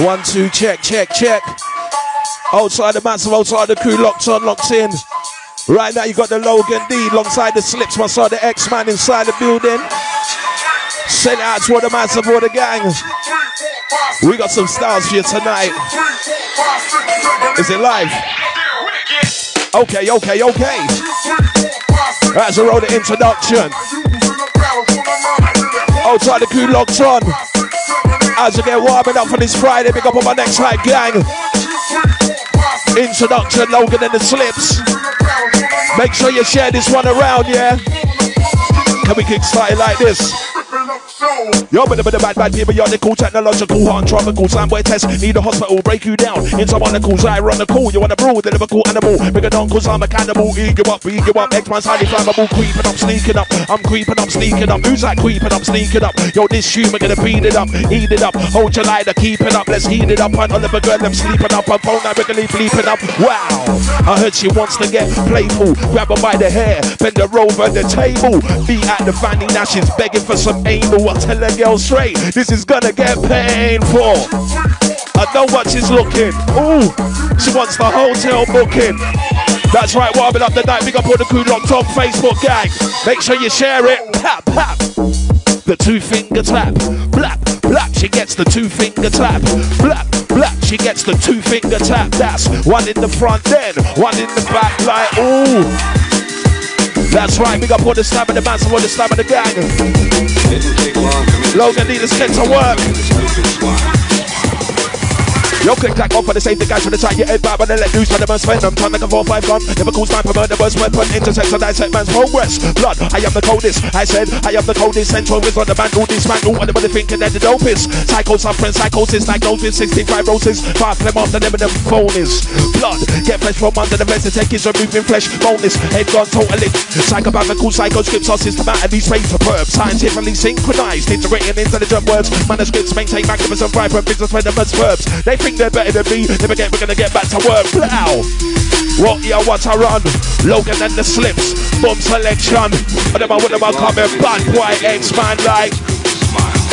One, two, check, check, check. Outside the massive, outside the crew, locked on, locked in. Right now, you got the Logan D alongside the Clipz. Saw the Eksman inside the building. Send out to all the massive, all the gang. We got some stars for you tonight. Is it live? Okay, okay, okay. That's a roll the introduction. Outside the crew locked on. As you get warming up for this Friday, pick up on my next night gang. Introduction, Logan and the Clipz. Make sure you share this one around, yeah? Can we kick start it like this? Yo, but the bad bad people, you're the cool technological, hot tropical, soundboy test. Need a hospital, break you down into. I the cool, you want to brew, the Liverpool animal. Bigger down, cause I'm a cannibal. You up, you up. Eksman's highly flammable, creeping up, sneaking up. I'm creeping up, sneaking up. Who's that creeping up, sneaking up? Yo, this human gonna beat it up, eat it up. Hold your lighter, keep it up. Let's heat it up. On Oliver Girl, I'm sleeping up. On phone, I'm regularly bleeping up. Wow, I heard she wants to get playful. Grab her by the hair, bend her over the table. Be at the fanny, now she's begging for some anal. I tell her girl straight, this is gonna get painful. I know what she's looking. Ooh, she wants the hotel booking. That's right, warming up the night. Big up all the crew locked on Facebook gang. Make sure you share it. Pap, pap. The two finger tap. Blap, blap. She gets the two finger tap. Blap, blap. She gets the two finger tap. That's one in the front, then one in the back. Like, ooh. That's right, big up all the stab of the man, all the stab of the gang. Logan need to get to work. Yo, click clack off for the safety guys from the side, your head back, and then let loose for the man spend them. Time like a 4-5 gun, never cool sniper, murder, burst weapon, intersect and dissect man's progress. Blood, I am the coldest, I said, I am the coldest, central is on the man, all this man, all anybody thinking they're the dopest. Psycho suffering, psychosis, diagnosis, 65 roses, fast them after them and them phone is. Blood, get flesh from under the vest, the tech is removing flesh, boneless, head gone totally. Psychopathical, psycho scripts are systematically space superb, scientifically synchronized, integrating intelligent words, manuscripts maintain magnificent vibrant business the verbs. They think they're better than me. Never get, we're gonna get back to work. Plow. What yeah, what I run? Logan and the Clipz, bomb selection. What am I, what am I coming? Bad boy, Eksman, like.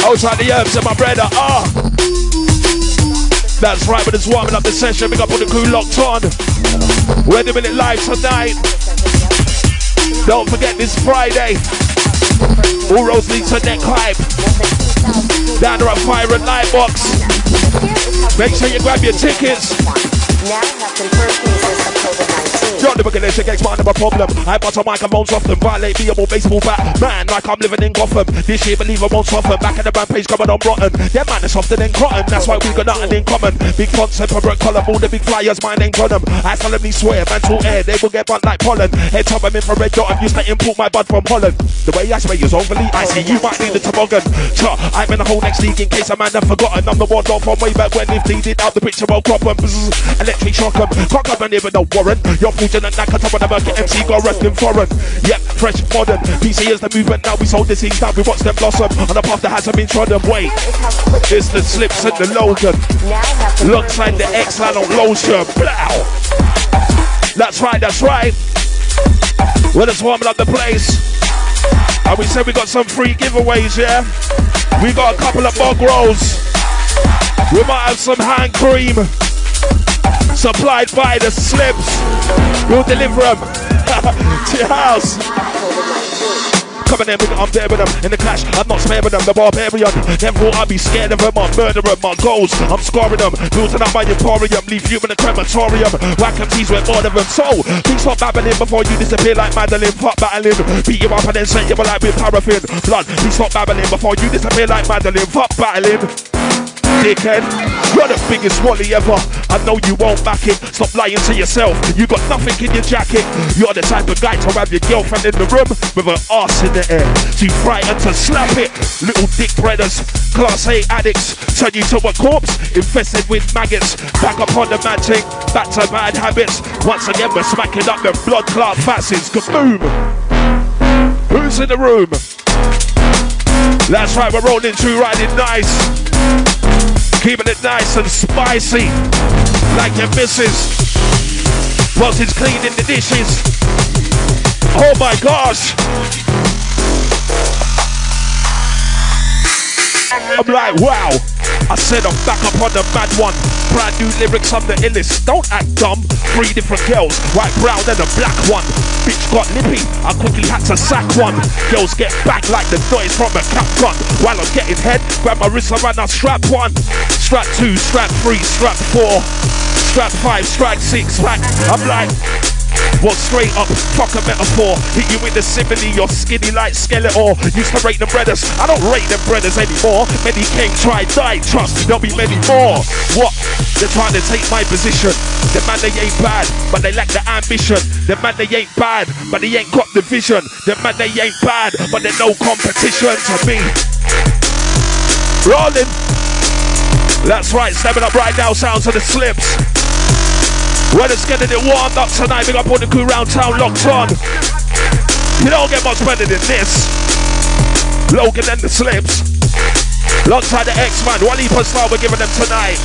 Outside the herbs and my brother, ah. That's right, but it's warming up the session. Big up all the crew locked on. We're doing it live tonight. Don't forget this Friday. All roads lead to Next Hype. Down there at Fire and Lightbox. Make sure you grab your tickets. Now have cases COVID-19. You're never gonna shake man of a problem. I bought a microphone off them, violate me, I'm a baseball bat. Man, like I'm living in Gotham. This year, believe I won't soften. Back at the rampage coming on rotten. Yeah, man, it's softer than cotton. That's why we got nothing in common. Big font, separate column, all the big flyers, mine ain't got them. I solemnly swear, mantle air, they will get burnt like pollen. Head top, I'm infrared dot, I'm used to import my bud from Holland. The way I spray is overly icy, you might need a toboggan. Cha, I'm in the whole next league in case a man have forgotten. I'm the one from way back when if needed out the picture, I'll crop 'em. Bzzz, Electric shock 'em. Cock up and even no warrant. You're fortunate like a top of the market MC got wrestling foreign. Yep, fresh modern. PC is the movement now. We sold this thing down. We watch them blossom on the path that hasn't been trodden. Wait, it's the Clipz and the Logan. Looks like the X line on Lotion. Blow. That's right, that's right. We're just warming up the place. And we said we got some free giveaways, yeah? We got a couple of bog rolls. We might have some hand cream. Supplied by the Clipz. We'll deliver them to your house. Coming in, I'm there with them in the clash. I'm not sparing them, the barbarian. Never thought I'd be scared of them. I'm murdering my goals. I'm scoring them, building up my emporium. Leave you in a crematorium. Whack and tease with more of them. So, please stop babbling before you disappear like Madeline. Fuck battling. Beat you up and then set you like with paraffin. Blood, please stop babbling before you disappear like Madeline. Fuck battling dickhead. You're the biggest wally ever. I know you won't back it. Stop lying to yourself. You got nothing in your jacket. You're the type of guy to have your girlfriend in the room with her ass in the air. Too frightened to slap it. Little dick breaders, class A addicts. Turn you to a corpse infested with maggots. Back up on the magic, back to bad habits. Once again, we're smacking up the blood clot facets. Kaboom! Who's in the room? That's right, we're rolling through riding nice. Keeping it nice and spicy. Like your missus. Whilst it's cleaning the dishes. Oh my gosh. I'm like, wow. I said I'm back up on the mad one. Brand new lyrics, I'm the illest. Don't act dumb. Three different girls, white, brown, and a black one. Bitch got lippy, I quickly had to sack one. Girls get back like the noise from a cap gun. While I'm getting head, grab my wrist around, I strap one. Strap two, strap three, strap four. Strap five, strike six, strap. I'm like, well, straight up, fuck a metaphor. Hit you with the simile, you're skinny like Skeletor. Used to rate them brothers, I don't rate them brothers anymore. Many came, tried, died, trust, there'll be many more. What? They're trying to take my position. The man, they ain't bad, but they lack the ambition. The man, they ain't bad, but they ain't got the vision. The man, they ain't bad, but they're no competition to me. Rolling. That's right, stepping up right now, sounds of the Clipz. Well, it's getting it warmed up tonight. Big up all the crew round town locked on. You don't get much better than this. Logan and the Clipz. Alongside the Eksman. Wally star we're giving them tonight.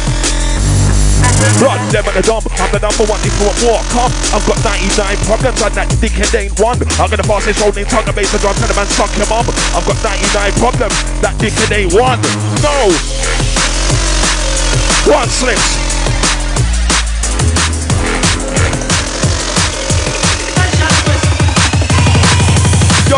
Run them at the dump. I'm the number one if you want more. Come, I've got 99 problems and that dickhead ain't one. I'm gonna pass this rolling tongue and bass the drum. Tell the man suck him up. I've got 99 problems. That dickhead ain't one. No. One Clipz.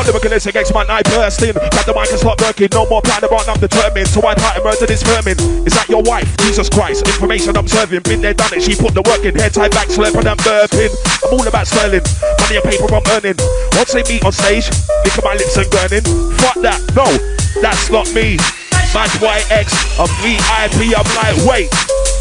Your lyricalistic against man, I bursting. Got the mic and stop working. No more plan about, I'm determined. So I try to murder this vermin. Is that your wife? Jesus Christ. Information I'm serving. Been there, done it. She put the work in. Head tied back, slurping and burping. I'm all about sterling. Money and paper I'm earning. Once they meet on stage, lick my lips and gurning. Fuck that. No, that's not me. Match YX. I'm VIP. I'm wait.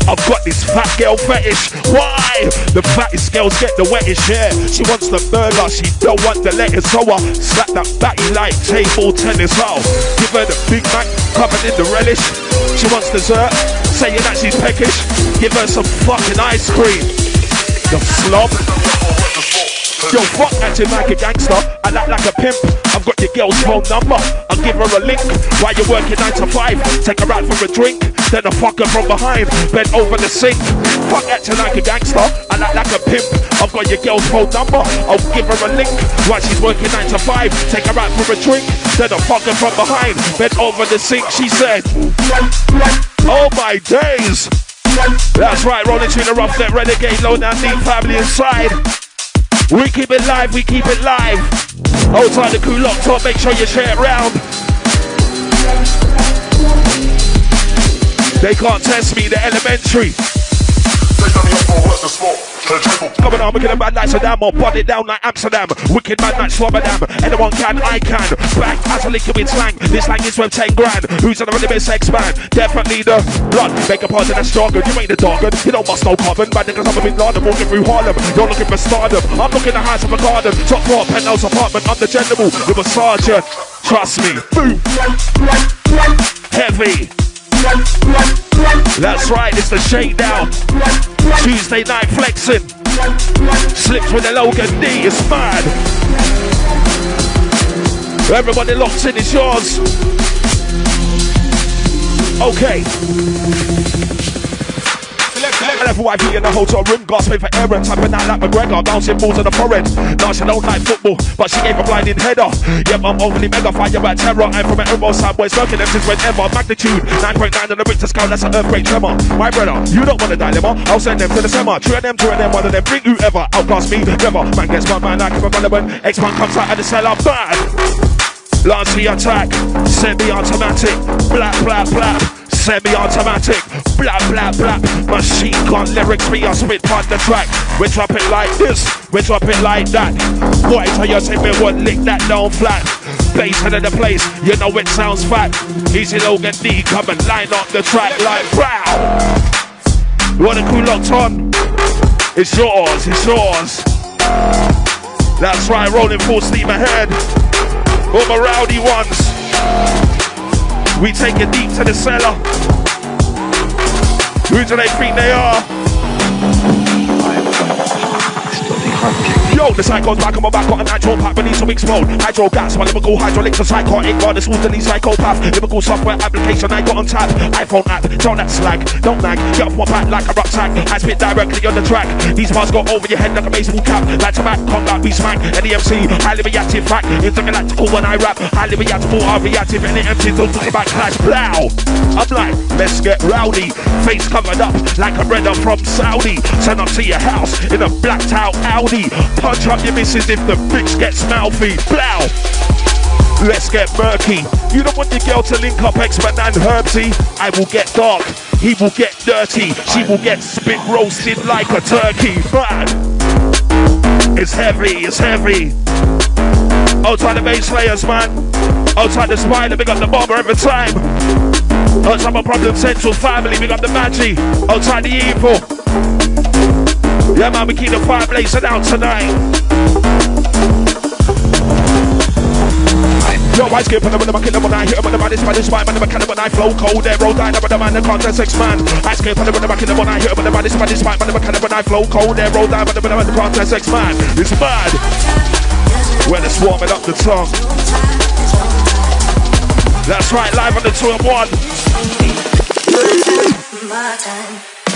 I've got this fat girl fetish. Why? The fattest girls get the wettest, yeah. She wants the burger, she don't want the lettuce. So I slap that batty like table tennis. Oh, give her the Big Mac covered in the relish. She wants dessert, saying that she's peckish. Give her some fucking ice cream. The slob. Yo, fuck acting like a gangster. I act like a pimp. I've got your girl's phone number. I'll give her a link. While you're working 9 to 5, take her out for a drink. Then I fuck her from behind. Bend over the sink. Fuck acting like a gangster. I act like a pimp. I've got your girl's phone number. I'll give her a link. While she's working 9 to 5, take her out for a drink. Then I fuck her from behind. Bend over the sink. She said, Oh my days. That's right, rolling to the rough net renegade, low down deep family inside. We keep it live, we keep it live. Hold tight, the crew locked on, make sure you share it round. They can't test me, the elementary. Coming on, we get a bad night Saddam or body down like Amsterdam. Wicked man like Swabadam. Anyone can, I can. Back as a liquid slang. This slang is worth 10 grand. Who's on the best sex man? Definitely the blood. Make a part of that jargon. You ain't the jargon. You don't must no carbon. Bad niggas a big London. Walking through Harlem. You're looking for stardom. I'm looking the house of a garden. Top floor, penthouse apartment. I'm the general. You're a sergeant. Trust me. Boom. Heavy. That's right, it's the shakedown. Tuesday night flexing. Clipz with the Logan D, it's mad. Everybody locked in, it's yours. Okay. I left wifey in the hotel room, gasping for errands. Typing out like McGregor, bouncing balls on the forehead. Now she don't like football, but she gave a blinding header. Yep, I'm overly mega fire about terror. I'm from an Elbow Sideways, working them since whenever. Magnitude 9.9 on the Richter scale, that's an earthquake tremor. My brother, you don't want a dilemma. I'll send them to the summer. Two of them, two of them, one of them. Bring whoever. Outclass me, never. Man gets my man I like a relevant. Eksman comes out of the cellar, bad. Lancey attack, semi-automatic, black, black, black semi-automatic, blah blah blah. Machine gun lyrics, we are spit on the track. We drop it like this, we drop it like that. Boy, tell you say we won't lick that down flat. Bass head of the place, you know it sounds fat. Easy Logan D, come and line up the track like wow. want a cool locked on. It's yours, it's yours. That's right, rolling full steam ahead. All my rowdy ones. We take it deep to the cellar. Who do they think they are? Yo, the psycho's back on my back, got a natural pack, but needs to explode. Hydro gas, my lyrical hydraulics are psychotic, got this totally psychopath. Lyrical software application I got on tap. iPhone app, don't that slag, don't nag. Get off my back like a rucksack. I spit directly on the track. These bars go over your head like a baseball cap. Like a back, combat, we smack. Any MC, highly reactive fact. Intergalactical when I rap. Highly reactive, are reactive. MC don't talk about clash. Blow. I'm like, let's get rowdy. Face covered up like a brother from Saudi. Send up to your house in a blacked out Audi. Punch up your missus if the bitch gets mouthy. Blow. Let's get murky. You don't want your girl to link up expert and Herbsy. I will get dark. He will get dirty. She will get spit roasted like a turkey. Man, it's heavy. It's heavy. Outside the bass layers, man. Outside the spider, we got the bomber every time. Outside my problem central family, we got the magic. Outside the evil. Yeah, man, we keep the fire blazing out tonight. Yo, I skip on the rhythm, I kill when I hit them on the body, Spanish spine, man, the mechanic when I flow cold, there, roll down, the man, the contest six man. I skip on the rhythm, I kill when I hit them on the body, Spanish spine, man, the mechanic when I flow cold, there, roll down, the man, the contest six man. It's mad. When it's warming up the tongue. That's right, live on the two and one.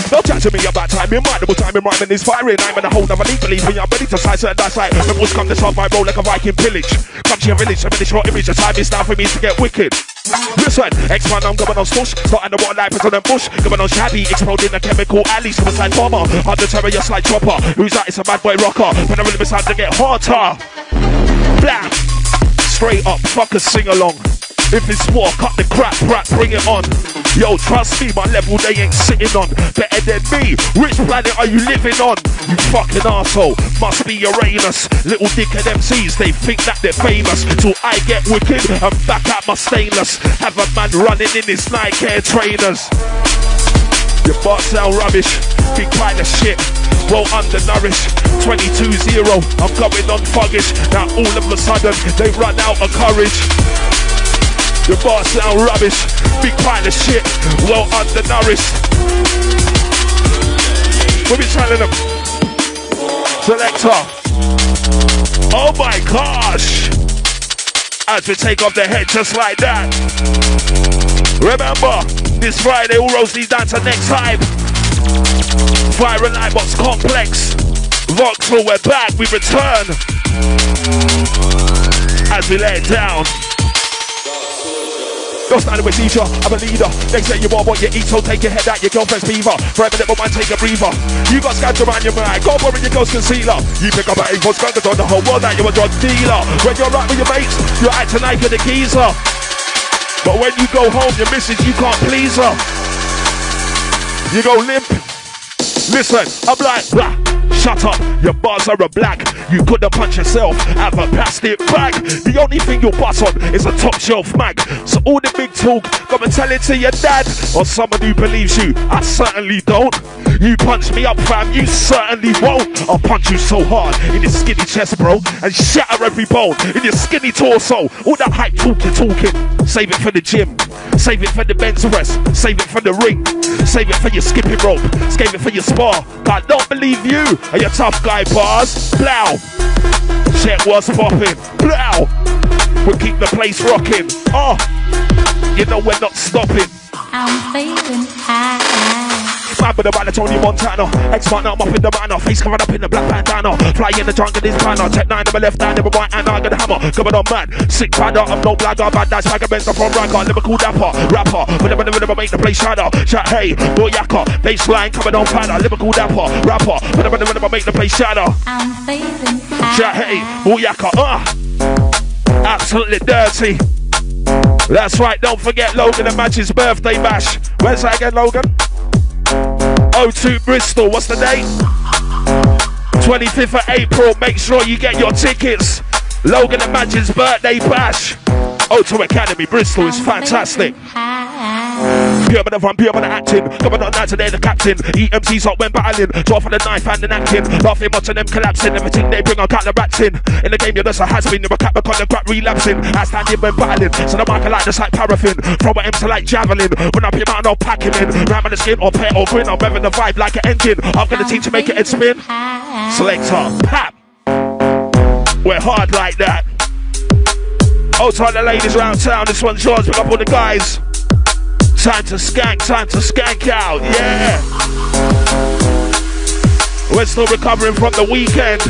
Don't chat to me about time, in mind, time in rhyming is firing. I'm in a whole nother league, believe me, I'm ready to slice it, that's right. The bulls come to solve my role like a Viking pillage. Come to your village, I'm in a short image, the time is now for me to get wicked. Listen, X1, I'm going on stush, starting the water like on bush, going on shabby, exploding the chemical alley, suicide bomber, on the terror, your slide chopper. Who's that? It's a bad boy rocker. When rhythm is time to get hotter. Blam! Straight up, fuckers sing along. If it's war, cut the crap, rap, bring it on. Yo, trust me, my level they ain't sitting on. Better than me. Which planet are you living on? You fucking asshole. Must be Uranus. Little dickhead MCs, they think that they're famous. Till I get wicked and back out my stainless. Have a man running in his Nike Air trainers. Your bars sound rubbish, big pile of shit, well undernourished. 22-0, I'm going on fuggish. Now all of a sudden, they run out of courage. Your bars sound rubbish, big pile of shit, well undernourished. We'll be telling them, selector. Oh my gosh! As we take off the head just like that. Remember, this Friday, all Rosie's dancer next time. Fire and Lightbox Complex. Vauxhall, we're back, we return. As we lay it down. Don't stand with teacher, I'm a leader. They say you are what you eat, so take your head out your girlfriend's beaver. For a little man, take a breather. You got scabs around your mind, go worry your girl's concealer. You pick up an A4 scandals on the whole world that you're a drug dealer. When you're out with your mates, you're acting like you're the geezer. But when you go home, your missus, you can't please her. You go limp. Listen, I'm like, blah. Shut up, your bars are a black. You couldn't punch yourself of a plastic bag. The only thing you'll bust on is a top shelf mag. So all the big talk, come and tell it to your dad or someone who believes you. I certainly don't. You punch me up, fam, you certainly won't. I'll punch you so hard in your skinny chest, bro, and shatter every bone in your skinny torso. All that hype talk you're talking, save it for the gym, save it for the bench press, save it for the ring, save it for your skipping rope, save it for your spar. I don't believe you are your tough guy bars. Blow. Check what's popping. Blow. We'll keep the place rocking. Oh, you know we're not stopping. I'm feeling high. Fab with the band Tony Montana. Eksman, I'm up in the manor. Face covered up in the black bandana. Fly in the trunk of this banner. Check nine in my left hand, in my right hand, I got the hammer. Coming on mad. Sick padder, I'm no blagger. Bad dash, swagger, benzer from ragger. Lyrical dapper, rapper. Whenever the rhythm make the place shatter. Shout hey, boyaka. Baseline coming on padder. Lyrical dapper, rapper. Whenever the rhythm make the place shatter. I'm feeling. Shout hey, boyaka. Uh. Absolutely dirty. That's right, don't forget Logan and Match's birthday bash. Where's that again, Logan? O2 Bristol, what's the date? 25th of April, make sure you get your tickets. Logan and birthday bash. O2 Academy, Bristol is fantastic. Pure but the fun, pure but the acting. Coming on now today, the captain. EMC's hot when battling. Draw for the knife and the napkin. Laughing, watching them collapsing. Everything they bring on, count the rats in. In the game, you're just a has been. You're a cat, but the crap relapsing. I stand in when battling. So the marker like just like paraffin. Throw at him to like javelin. Run up your mountain, I'll pack him in. Ram the skin or pet or grin. I'm revving the vibe like an engine. I'm gonna teach you make it and spin. Selector, pap. We're hard like that. Oh, Outside the ladies around town, this one's yours. Pick up all the guys. Time to skank, time to skank out, yeah. We're still recovering from the weekend.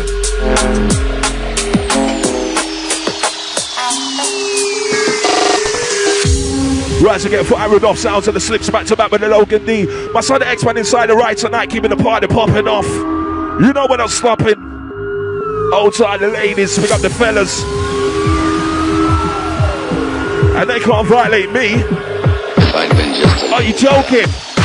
Rise again for Rudolph sounds and the Clipz back to back with the Logan D. My son the Eksman inside the right tonight, keeping the party popping off. You know we're not stopping. Outside the ladies, pick up the fellas and they can't violate me. If I'd Are you joking?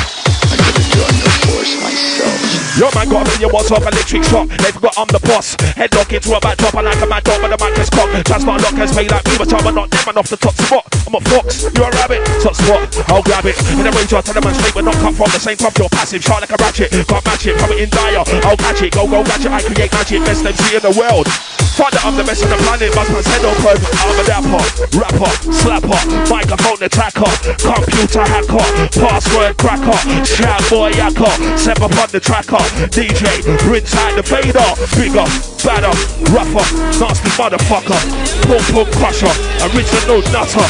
Force myself. Yo man got a million watts off electric shock They forgot I'm the boss. Head lock into a backdrop I like a mad dog but the mic is cock. That's not lock as pay like me But I'm not them man off the top spot. I'm a fox, you're a rabbit? Top spot, I'll grab it. In the range I tell them I'm straight But not cut from the same top. You're passive, sharp like a ratchet. Can't match it, it in dire. I'll catch it, go go catch it. I create magic, best MC in the world. Find that I'm the best on the planet, bust my head open. I'm a dapper, rapper, slapper, microphone attacker, computer hacker, password cracker, shout boy yacker, step up on the tracker, DJ, rinse out the fader, bigger, badder, rougher, nasty motherfucker, boom boom crusher, original nutter,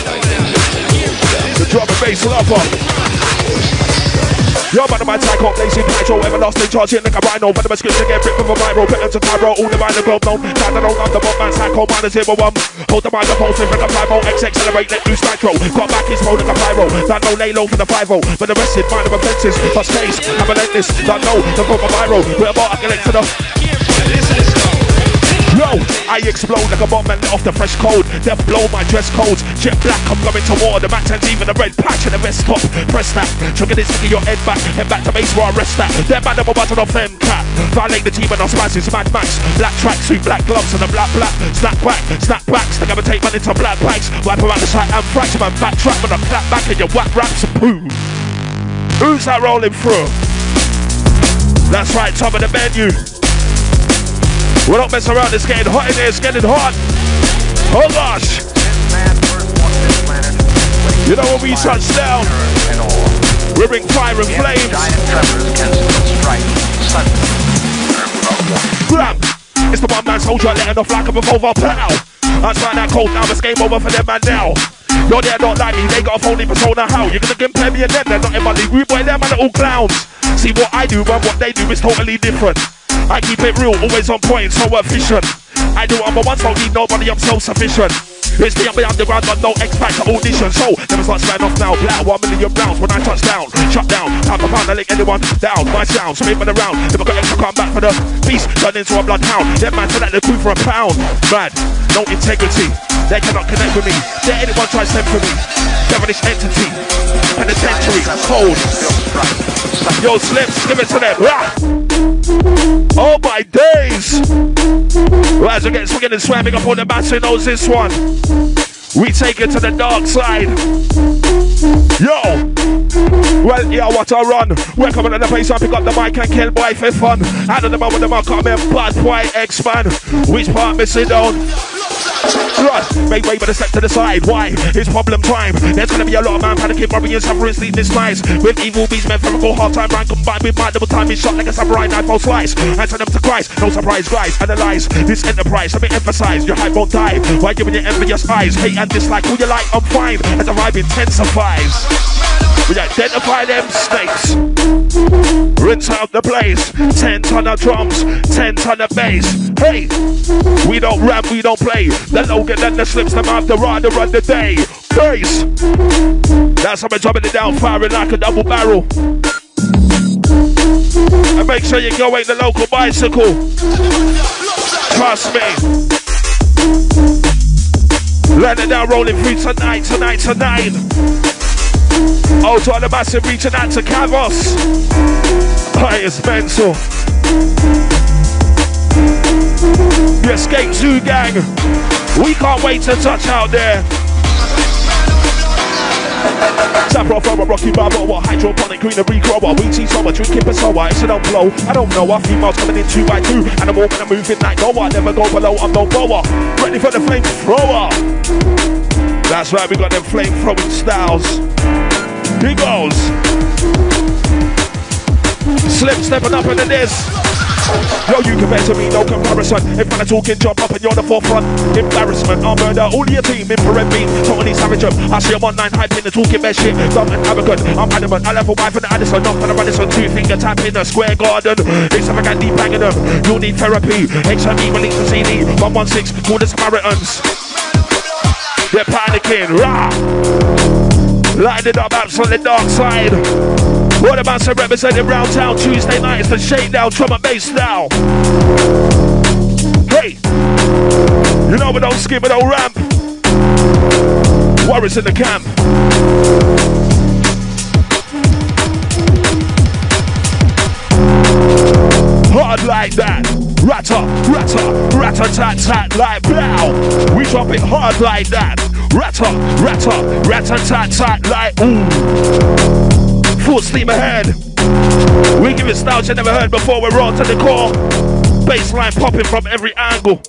the drum and bass lover. Yo, man, my tag hot, blazing nitro, everlasting charging like a rhino. But the script to get ripped with a micro, put into Cairo, all the mind the globe known. Time to know I'm the bomb man, psycho, minus zero one. Hold the microphone, swing like a flymo, X accelerate, let loose nitro. Got back his mode like a pyro, that no lay low for the 5 But the rest is minor offenses, but space, I'm relentless. That no, the of Myro, we're about to get to the. Yo, I explode like a bomb and let off the fresh cold. Then blow my dress codes. Jet black, I'm going to war. The max and even the red patch and the vest top. Press that. Trigger this to your head back. Head back to base where I rest that. Then man, I'm a button off them cat. Violate the team and I'll smash this Mad Max. Black tracksuit, black gloves and a black black. Snap back, snap backs. They're gonna take man into black bags. Wipe around the side and fracture man. Backtrack when I clap back and your whack raps and poo. Who's that rolling through? That's right, top of the menu. We don't mess around, it's getting hot in here, it's getting hot. Oh gosh. You know when we touch down, we bring fire and flames. Grab. It's the one man soldier letting off like a revolver pow. Outside that cold now, it's game over for them man now. You're there, not like me, they got a phony persona. How You're gonna compare me and them? They're not in my league. We boy, are all clowns. See what I do and what they do is totally different. I keep it real, always on point, so efficient. I do what I want, don't need nobody, I'm so sufficient. It's me, I'm the underground, got no X Factor audition. So, never start spreading off now. Black one million rounds when I touch down. Shut down, pound for pound, I lick anyone down. My sound, spin for the round. Never got extra, come back for the beast. Turn into a bloodhound. Them man select the crew for a pound. Mad, no integrity. They cannot connect with me. Dare anyone try send for me. Devilish entity. Penitentiary, cold. Yo, Clipz, give it to them. Ah! Oh my days! Rise again, swinging and swamming up on the mat, so knows this one. We take it to the dark side. Yo! Well, yeah, what a run. Welcome to the place, I pick up the mic and kill boy for fun. Out of the moment, the mark, I'm in boy Eksman. Which part missing down? Right, make way but a step to the side. Why? It's problem time. There's gonna be a lot of man panicking, worrying, suffering, sleepless nights. With evil beats, metaphorical hard time, rank combined with my double time is shot like a samurai knife or slice. Answer them to Christ, no surprise, guys. Analyze this enterprise. Let me emphasize your hype won't die. Why giving you envious eyes? Hate and dislike, who you like, I'm fine. As the vibe intensifies. We identify them snakes. Rinse out the place. 10 ton of drums, 10 ton of bass. Hey, we don't rap, we don't play. The Logan and the Clipz, them have the to run the day. Bass. That's how I'm dropping it down, firing like a double barrel. And make sure you go ain't the local bicycle. Trust me. It down, rolling through tonight, tonight, tonight. Oh, to all the massive reaching out to Kavos. Hi, it's mental. You escape zoo gang. We can't wait to touch out there. Sapro from a rocky barber, what hydroponic greenery grower. We teach so much drinking Passoa, it's a don't blow. I don't know, our females coming in two by two. And I'm walking and moving like no one. Never go below, I'm no blower. Ready for the flame thrower. That's right, we got them flame throwing styles. Here goes. Slip stepping up into this. Yo, you compare to me, no comparison. If are talking jump up and you're the forefront, embarrassment. I'll murder all your team, in infrared beam, totally savage up. I see I'm on nine hype in the talking best shit. Dumb and arrogant, I'm adamant. I level wife and Addison, not gonna run this on two finger tap in the square garden. Extravagant deep banging them. You'll need therapy. XME release the CD. 116, call the Samaritans. They're panicking, rah! Light it up, absolutely dark side. What about some representing round town Tuesday night? It's the shakedown, drum and bass now. Hey, you know we don't skip, we don't ramp. Warriors in the camp. Hard like that. Ratter, ratter, ratter, tat, tat, like blow. We drop it hard like that. Ratter, ratter, ratter, tat, tat, like ooh. Full steam ahead. We give it styles you never heard before. We're raw to the core. Baseline popping from every angle.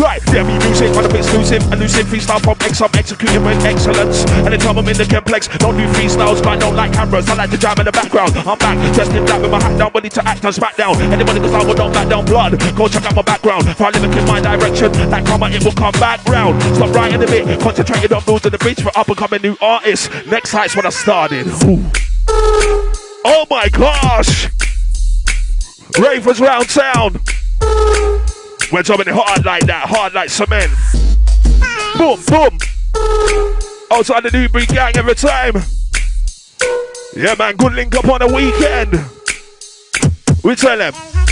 Right, there we music, but a exclusive, elusive freestyle from X, I'm executing with excellence. And I'm in the complex, don't do freestyles, but I don't like cameras. I like to jam in the background. I'm back, in black with my hat down, ready to act on SmackDown. Anybody cause I will not back down blood. Go check out my background. If I live in my direction, that karma, it will come back round. Stop writing a bit, concentrated on building the bridge for up and coming new artists. Next Hype's when I started. Ooh. Oh my gosh! Ravers round town. We're it hard like that, hard like cement. Boom, boom. Outside the Newbury gang every time. Yeah, man, good link up on the weekend. We tell them.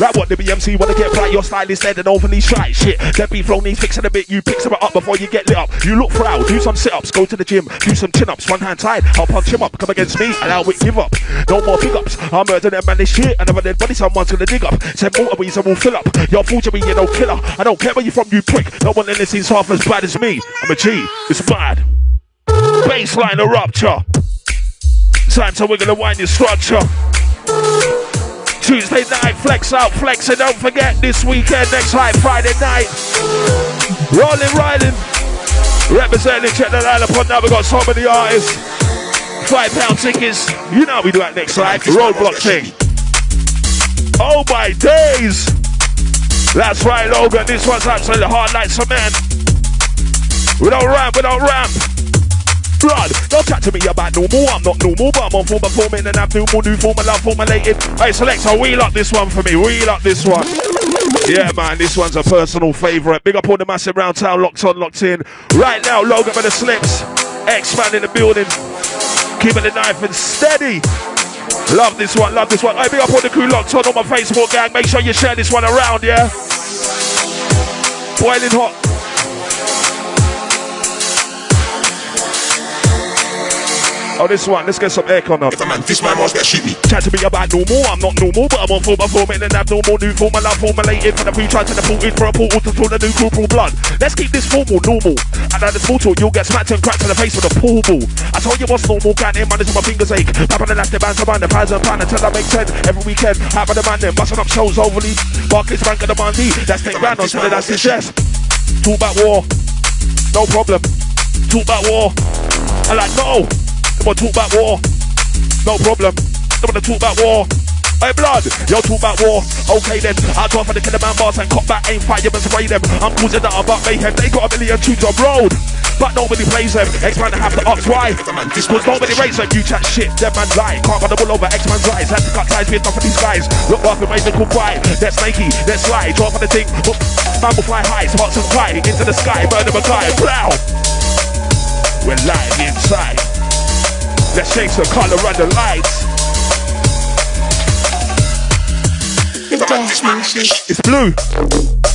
Like what the BMC wanna get right, your style instead and overly shy shit. That beef flow needs fixing a bit, you pick some up before you get lit up. You look proud, do some sit-ups, go to the gym, do some chin-ups, one hand tied, I'll punch him up, come against me, allow it, give up. No more pick ups. I'm murder them man this shit, Another dead body someone's gonna dig up. Send motorways and we'll fill up. Your forgery, you no killer. I don't care where you from, you prick. No one in this is half as bad as me. I'm a G, it's mad. Baseline a rupture. Time to wiggle and wind your structure. Tuesday night, flex out, flex, and don't forget this weekend, next night, Friday night. Rolling, riding, representing, check that out upon now. We got so many artists. Five pound tickets. You know how we do that next night. Roadblock thing. Oh my days. That's right, Logan. This one's absolutely hard like cement. We don't ramp, we don't ramp. Blood, don't chat to me about normal. I'm not normal, but I'm on form performing and I'm normal, new form, love formulated. Hey, Selector, wheel up this one for me. Wheel up this one. Yeah, man, this one's a personal favourite. Big up all the massive round town, locked on, locked in. Right now, Logan for the Clipz. Eksman in the building. Keeping the knife and steady. Love this one, love this one. Hey, big up all the crew locked on on my Facebook gang. Make sure you share this one around, yeah? Boiling hot. Oh, this one, let's get some aircon on. If a man fish my mouth, get shoot me. Chat to me about normal, I'm not normal, but I'm on full performing and abnormal new form. I love formulated for the pre try to the ported for a portal to throw the new corporal blood. Let's keep this formal normal. And at this portal, you'll get smacked and cracked in the face with a pool ball. I told you what's normal, can't hear manage my fingers ache. Papa the last bands around the thousand pound until I make ten every weekend. How about the man then busting up shows overly? Markets rank of the Monday, that's 10 grand on Sunday, that's his chest. Talk about war, no problem. Talk about war. I like, no. Don't wanna talk about war. No problem. Don't wanna talk about war. Hey blood, yo talk about war. Okay then, I go for the killer man bars and cop back, aim fire and spray them. I'm causing that about mayhem. They got a million tunes on road. But nobody plays them. Eksman have the ops. Why? This Because nobody rates them. You chat shit, dead man lie. Can't run the ball over Eksman's lies. Had to cut ties with enough of these guys. Look and make the cool cry. They're snaky, they're sly. Draw for the thing. Look, man will fly high, sparks and fly into the sky. Burn them a guy. We're live inside. Let's change the color and the lights. If a man fish my mouth, that It's blue.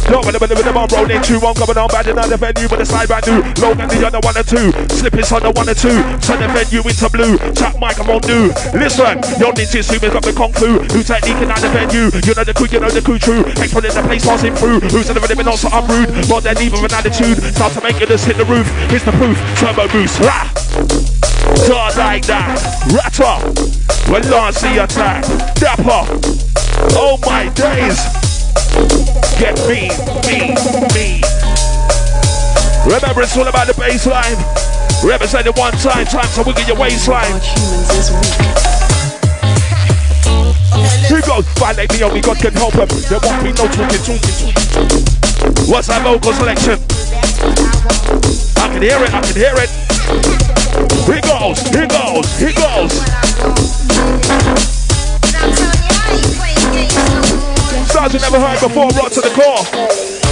No, but the the the bomb rolling two, one coming on bad in the venue, but the slide brand new. Logan the other one and two, slippers on the one and two. Turn the venue into blue. Chat mic, I'm on do. Listen, your ninja sumo got the kung fu. Who's techniquing out the venue? You know the crew, you know the crew true. In the place passing through. Who's in the rhythm and also I'm rude. More than even an attitude. Start to make it just hit the roof. Here's the proof. Turbo boost. Rah! Start like that. Ratter. When Lancy attack. Dapper. Oh my days. Get me, me, me. Remember, it's all about the baseline. Represent it one time, time to wiggle your waistline. Here goes, violate me, only God can help him. There won't be no talking, talking. What's that vocal selection? I can hear it, I can hear it. Here goes, here goes, here goes. Sounds you never heard before, rock to the core.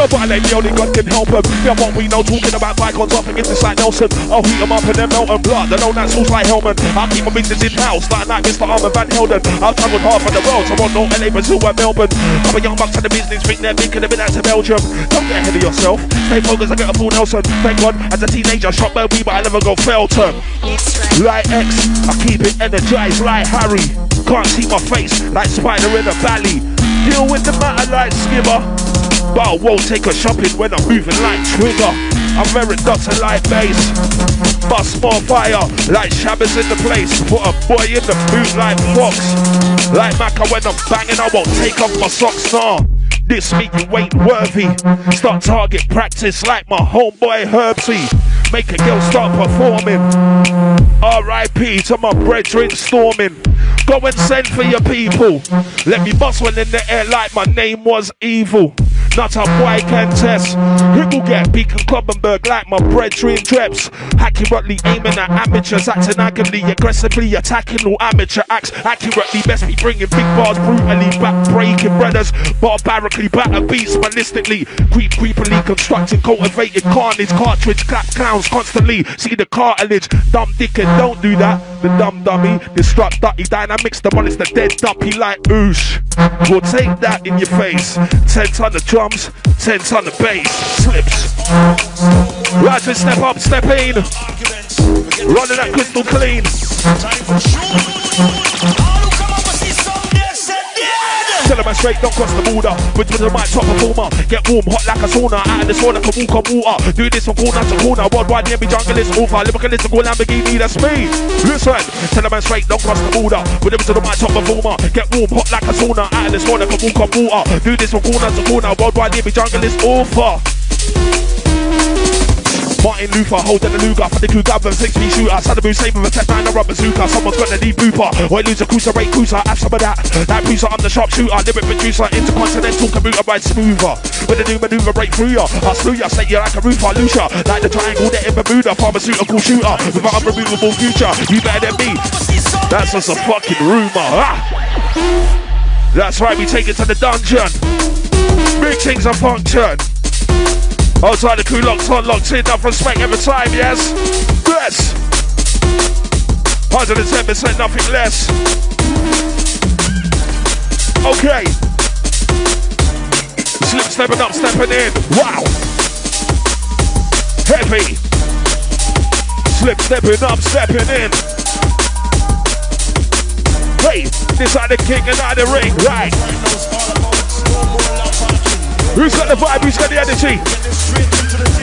Your violate me, only God can help him. Yeah, what we know, talking about icons up against this like Nelson. I'll heat them up and then melt them blood. I know that sauce like Hellman. I'll keep my business in house, like like Mr. Armand Van Helden. I've traveled half of the world, so I'm not LA, Brazil, and Melbourne. I'm a young bucks in the business, think they're big, could have been out to Belgium. Don't get ahead of yourself. Stay focused, I get a full Nelson. Thank God, as a teenager, shot by me, but I never go Felton. Like X, I keep it energized like Harry. Can't see my face like Spider in a valley. Deal with the matter like Skimmer. But I won't take a shopping when I'm moving like Trigger. I'm very doctor Light bass. Bust more fire like Shabbos in the place. Put a boy in the boot like Fox. Like Macca when I'm banging, I won't take off my socks, nah. This meat you ain't worthy. Start target practice like my homeboy Herbsy. Make a girl start performing. R.I.P. to my brethren storming. Go and send for your people. Let me bust one in the air like my name was evil. Not a boy can test. Who will get beacon Clubbenberg like my brethren Dreps? Accurately aiming at amateurs, acting agony, aggressively attacking all amateur acts. Accurately, best be bringing big bars, brutally back breaking brothers, barbarically batter beats ballistically, creep creepily constructing, cultivated carnage, cartridge, clap clowns constantly. See the cartilage, dumb dickhead, don't do that. The dumb dummy, disrupt dirty dynamics, the one is the dead duppy like oosh. We'll take that in your face. Ten ton of drums, ten ton of bass. Clipz. Right, so step up, step in. Running that crystal clean. Tell them I straight, don't cross the border. Was the mic top performer. Get warm, hot like a sauna. Out of the sauna, can walk on water. Do this from corner to corner. Worldwide, me jungle is over. Lyrical Lamborghini, that's me. Listen, tell them I straight, don't cross the border. With the mic top performer. Get warm, hot like a sauna. Out of the sauna, can walk on water. Do this from corner to corner. Worldwide, me jungle is over. Martin Luther holding the Luger for the crew government six piece shooter. Saddam Hussein with a tech nine, a rubber bazooka. Someone's got the deep booper. Or lose a cruiser, rate cruiser. Have some of that. That cruiser, I'm the sharpshooter. Lyric producer, intercontinental commuter ride smoother. With a new maneuver, break through ya. I slew ya, say ya like a roofer, loose ya. Like the triangle that in Bermuda. Pharmaceutical shooter with an unremovable future. You better than me. That's just a fucking rumor. Ah. That's right, we take it to the dungeon. Big things are function. Outside the crew locks on, locked in, enough respect every time, yes? Yes! 110%, nothing less. Okay. Slip stepping up, stepping in. Wow. Heavy. Slip stepping up, stepping in. Hey, this are the king and not the ring, right? Who's got the vibe? Who's got the energy?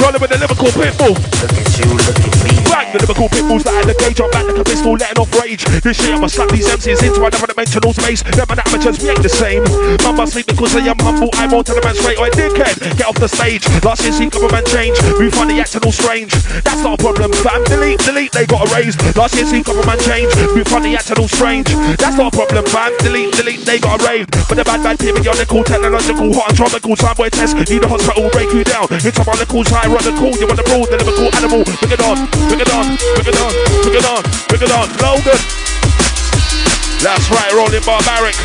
Rolling with the Liverpool Pitbull. Look at you, look at me. Bang the Liverpool Pitbulls that had the cage on back like a pistol, letting off rage. This shit, I'ma slap these MCs into another dimensional space. Them and amateurs, we ain't the same. Must sleep because I am humble. I won't tell the man straight. Oi, dickhead, get off the stage. Last year, see government change. We find the acting all strange. That's not a problem, fam. Delete, delete, they got erased. Last year, see government change. Move on the acting all strange. That's not a problem, fam. Delete, delete, they got erased. But the bad, bad periodical, technological, hot and tropical, time boy test. Need a hospital, break you down. It's molecules, high, run the cool. You want the rule, the Liverpool animal. Bring it on, bring it on, bring it on, bring it on, bring it on. Logan. That's right, rolling barbaric.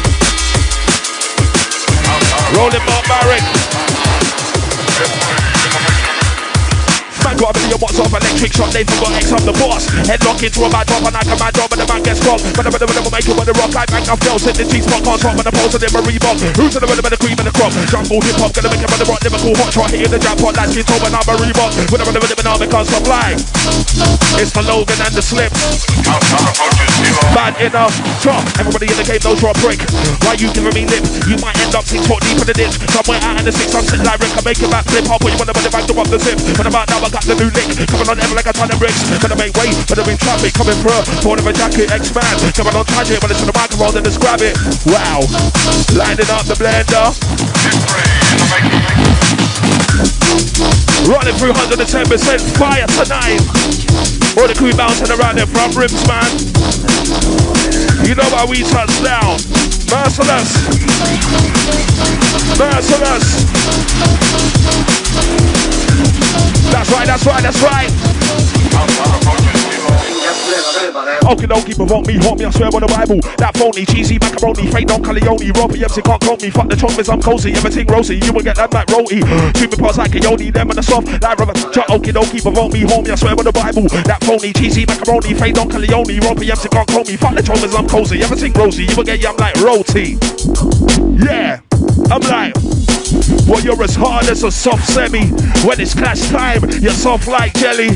Rolling barbaric. Man got a million watts of electric shock, they forgot X, I'm the boss. Headlock into a bad drop, and I mad drop, and the man gets rocked. But the rhythm will make it with the rock, I bang off hit the G-spot, can't stop, and the pulse of them a Reebok. Who's in the rhythm of the cream and the crop? Jungle hip hop, gonna make it with the rock, Liverpool hot shot, hitting the jackpot, that's skin toe, and I'm a Reebok. With the rhythm of the now, because I'm lying. It's the Logan and the Clipz. Bad enough, drop. Everybody in the game knows drop break. Why you giving me lip? You might end up six foot deep in the ditch. Somewhere out in the six, I'm sitting like Rick. I make it back flip. I'll put you on the money back to up the zip. But about now, I got the new lick. Coming on ever like a ton of bricks. Gonna make way, but I'm in traffic. Coming through. Born of a jacket, Eksman. Coming on tragic, but it's on the microphone, then just grab it. Wow. Lining up the blender. Running through 110% fire tonight. All the crew bouncing around their front rims, man. You know how we touch down. Merciless. Merciless. That's right, that's right, that's right. Don't keep provoke me, haunt me, I swear on the Bible. That phony, cheesy macaroni, fake Don Corleone, Robbie MC can't call me. Fuck the chocolates, I'm cozy, everything rosy. You will get that like roti. Super parts like Coyote, them and the soft. Like rubber, okay, don't keep provoke me, haunt me, I swear on the Bible. That phony, cheesy macaroni, fake Don Corleone, Robbie MC can't call me. Fuck the chocolates, I'm cozy, everything rosy. You will get yam like roti. Yeah, I'm like. Well, you're as hard as a soft semi. When it's clash time, you're soft like jelly.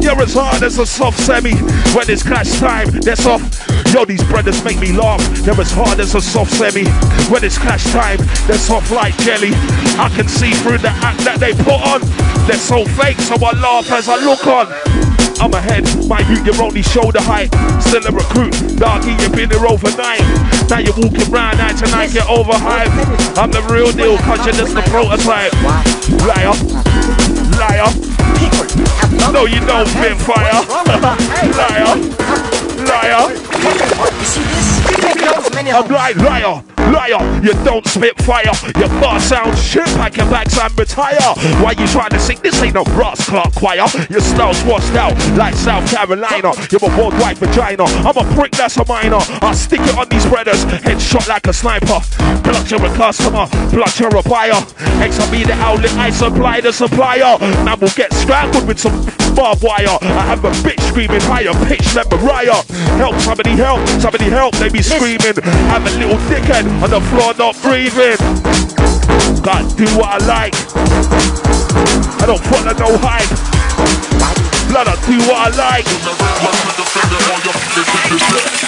You're as hard as a soft semi. When it's clash time, they're soft. Yo, these brothers make me laugh. They're as hard as a soft semi. When it's clash time, they're soft like jelly. I can see through the act that they put on. They're so fake, so I laugh as I look on. I'm ahead, my youth, you're only shoulder height. Still a recruit, darky, you've been here overnight. Now you're walking round night to night, get overhyped. I'm the real deal, cause you're just the prototype. Liar, liar. No, you don't spit fire. liar, liar. You see this? I'm like liar, liar. You don't spit fire. Your bar sounds shit. Pack your bags and retire. Why you trying to sing? This ain't no Ross Clark choir. Your style's washed out like South Carolina. You're a worldwide vagina. I'm a prick that's a minor. I'll stick it on these brothers. Headshot like a sniper. Blood you're a customer. Blood you're a buyer. X will be the outlet. I supply the supplier. Man will get strangled with some barbed wire. I have a bitch screaming higher pitch like Mariah. Help somebody help. Somebody help. They be screaming. I'm a little dickhead on the floor not breathing. Gotta do what I like. I don't follow no hype. Blood, I do what I like.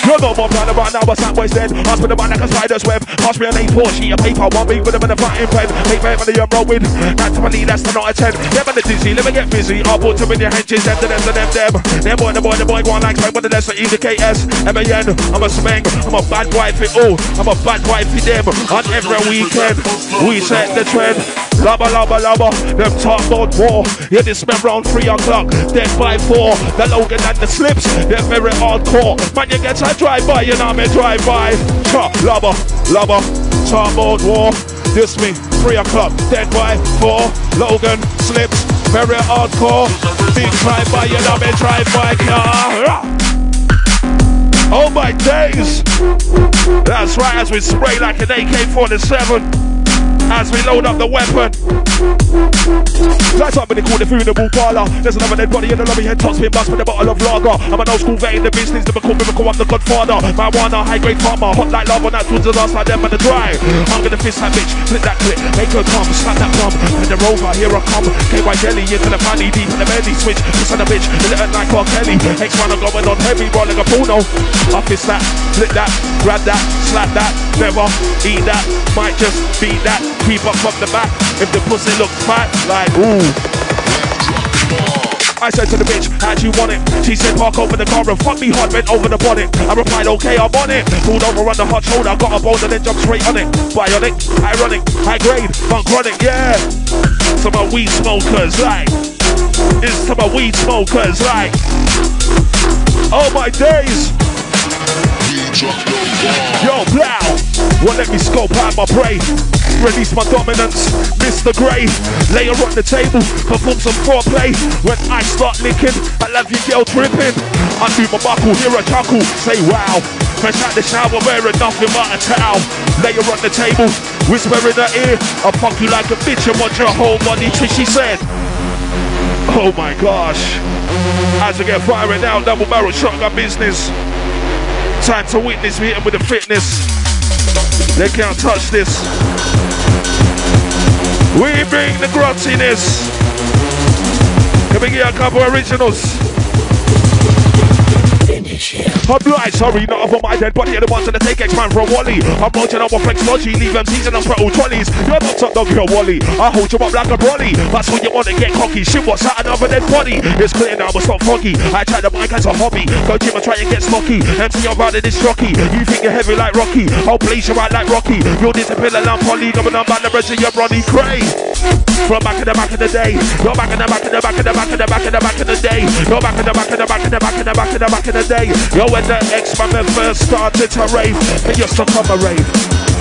You know more plan about now, but that dead. Ask me the man like a spider's web. Pass me an A4 sheet of paper, one big with them in a flatting pen. Me money I'm rolling. That's lead, that's not a 10. Them and the dizzy, let me get busy. I'll put them in your henches, them to them to them, them. Them boy, the boy, the boy, go on like smoke, but the less easy KS. M-A-N, I'm a smang, I'm a bad boy for all. I'm a bad boy for them. On every weekend, we set the trend. Lubba, lubba, lubba, them talk about war. Yeah, this man round 3 o'clock, dead by 4. The Logan and the Clipz, they're very hardcore. Man, you get a drive by, you know me drive by. Chop, lubba, lubba, talk about war. This me, 3 o'clock, dead by 4. Logan, Clipz, very hardcore. Big drive by, you know me drive by. Car. Oh my days! That's right, as we spray like an AK 47 as we load up the weapon. Lights up in the cool, the funeral parlor. There's another dead body in the lobby, head top spin bust with a bottle of lager. I'm an old school vet in the business, never call miracle, I'm the godfather. Marijuana, high grade farmer, hot like lava, the last like them on the dry. I'm gonna fist that bitch, flip that clip, make her come, slap that bum, and the rover, here I come. KY jelly into the panty, deep in the belly, switch, kiss on the bitch, little like R. Kelly. X man, I'm going on heavy, rolling a porno. I fist that, flip that, grab that, slap that, never eat that, might just beat that, keep up from the back. If the pussy looks fat, like ooh. I said to the bitch, how'd you want it? She said, park over the car and fuck me hard, bent over the bonnet. I replied, okay, I'm on it. Pulled over on the hot shoulder, got a bone and then jumped straight on it. Bionic, ironic, high grade, funk chronic, yeah. Some of weed smokers, like. It's some of weed smokers, like. Oh my days. Yo, blow. Won't let me scope out my prey. Release my dominance, Mr. Grey. Lay her on the table, perform some foreplay. When I start licking, I love you, girl, tripping. I do my buckle, hear a chuckle, say wow. Fresh out the shower, wearing nothing but a towel. Lay her on the table, whisper in her ear. I'll fuck you like a bitch and watch your whole body she said. Oh my gosh. As we get firing now, double barrel shotgun business. Time to witness me with the fitness. They can't touch this. We bring the grottiness. Can we get a couple originals? I'm like, sorry, not over my dead body. The ones that take Eksman from Wally. I'm watching over Flex Logi, leave them season on throttle trolleys. You're not top dog, you're Wally. I hold you up like a brolly. That's when you want to get cocky. Shit, what's that? Another dead body. It's clear now, but stop foggy. I try the mic as a hobby. Go gym and try and get smoky. Empty your body, this jockey. You think you're heavy like Rocky. I'll place you right like Rocky. You'll disappear like Polly. Going on by the rest of your Ronnie Kray. From back in the back of the day. You're back in the back in the back in the back in the back in the back in the day. You're back in the back in the back in the back in the back in the back in the day. Yo, when the X-Men first started to rave, it used to come a rave.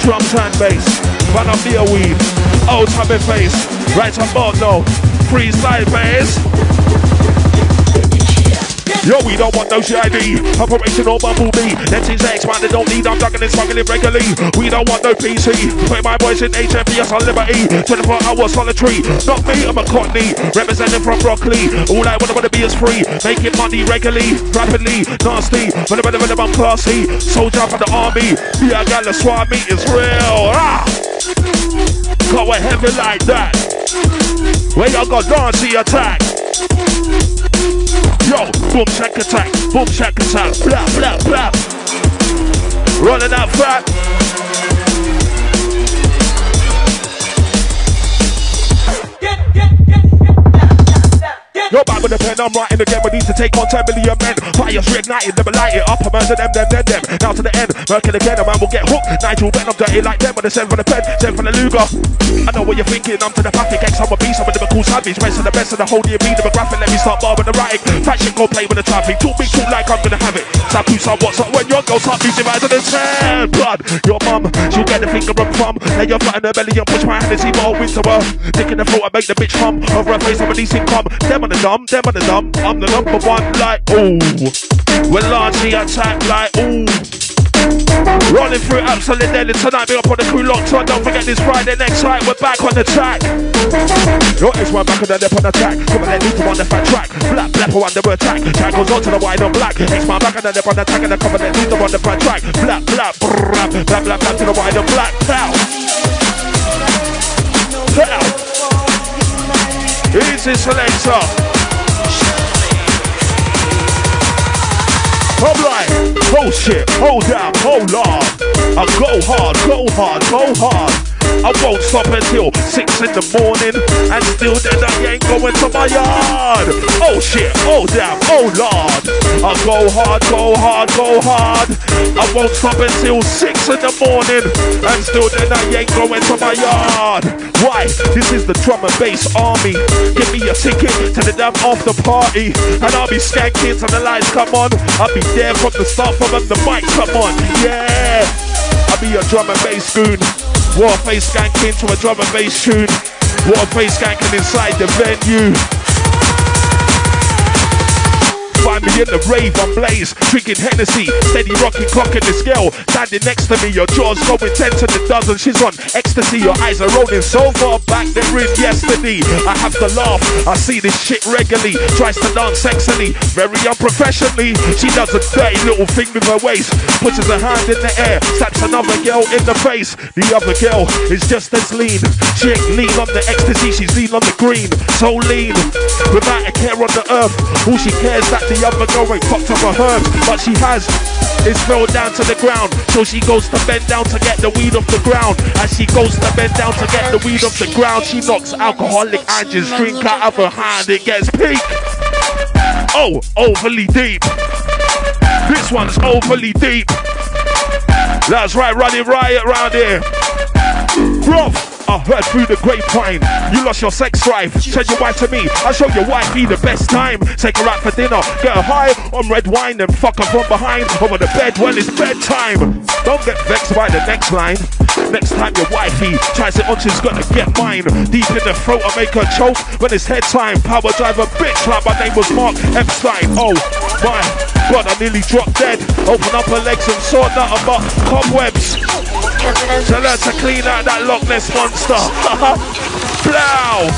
Drums and bass, run up beer weed, old tubby face, right on board no, freestyle bass. Yo, we don't want no GID. Operation or bumblebee. Them things they expand, they don't need. I'm ducking and smuggling regularly. We don't want no PC. Put my boys in HMPS on Liberty. 24 hours solitary. Not me, I'm a Cockney. Representing from Broccoli. All I wanna wanna be is free. Making money regularly, rapidly, nasty. When I'm when I'm classy. Soldier for the army. Yeah, I got the swap meet is real. Ah! Go heavy like that. Where y'all got Nancy attack? Yo, boom shack attack, boom shack attack, blah blah blah. Running that fat. Yo, back with the pen, I'm writing again. We need to take on 10 million men. Fires reignited, never light it up. I'm under them, them, them, them. Now to the end, working again, a man will get hooked. Nigel Benn, I'm dirty like them. With the 7 for the pen, 10 for the Luger. I know what you're thinking, I'm to the packet X, I'm a beast, I'm a lyrical savage. Rest of the best of the whole be demographic. Let me start bar with the writing. Faction, go play with the traffic. Talk big, talk like I'm gonna have it. Sapu, some what's up when your girl start music right to the 10. Blood, your mum, she'll get the finger and thumb. Lay your foot in her belly and push my hand and see win to her. Taking the throat, I make the bitch hum. Over her face, I'm a decent come. Them on the dumb, them on the dumb. I'm the number one, like, ooh. We're largely attack, like, ooh. Rolling through absolute deadly tonight. Big up on the crew locked on. Don't forget this Friday next night. We're back on the track. Your X one back on the dep on the track. Come on, let me come on the fat track. Black, black, on the attack. Track goes on to the white on black. Eksman back on the dep on the track. And the let me come on the fat track. Black, black, brrrr, black, black, to the white on black. Pow. Easy selector. I'm like, oh shit, hold up, hold on. I go hard, go hard, go hard. I won't stop until six in the morning, and still then I ain't going to my yard. Oh shit, oh damn, oh lord. I go hard, go hard, go hard. I won't stop until six in the morning, and still then I ain't going to my yard. Why? This is the drum and bass army. Give me a ticket to the damn after party, and I'll be skanking till the lights come on. I'll be there from the start, from the mic come on. Yeah, I'll be a drum and bass goon. War face skanking to a drum and bass tune. War face skanking inside the venue. Find me in the rave, I'm blaze, drinking Hennessy, steady rocking, clocking the scale. Standing next to me, your jaws going ten to the dozen. She's on ecstasy, your eyes are rolling so far back, they're in yesterday. I have to laugh, I see this shit regularly. Tries to dance sexily, very unprofessionally. She does a dirty little thing with her waist, pushes her hand in the air, slaps another girl in the face. The other girl is just as lean. She ain't lean on the ecstasy, she's lean on the green. So lean, without a care on the earth. All she cares that the other girl ain't fucked up her herbs, but she has. It's fell down to the ground, so she goes to bend down to get the weed off the ground. As she goes to bend down to get the weed off the ground, she knocks alcoholic Angie's drink out of her hand. It gets pink. Oh, overly deep. This one's overly deep. That's right, running riot round here. Rough. I heard through the grapevine. You lost your sex drive. Said your wife to me I'll show your wife be the best time. Take her out for dinner Get her high on red wine Then fuck her from behind. Over the bed when it's bedtime. Don't get vexed by the next line. Next time your wifey tries it on She's gonna get mine. Deep in the throat I make her choke When it's head time. Power driver bitch Like my name was Mark Epstein. Oh my God I nearly dropped dead. Open up her legs and saw nothing but cobwebs Tell her to clean out that Loch Ness monster. Blow.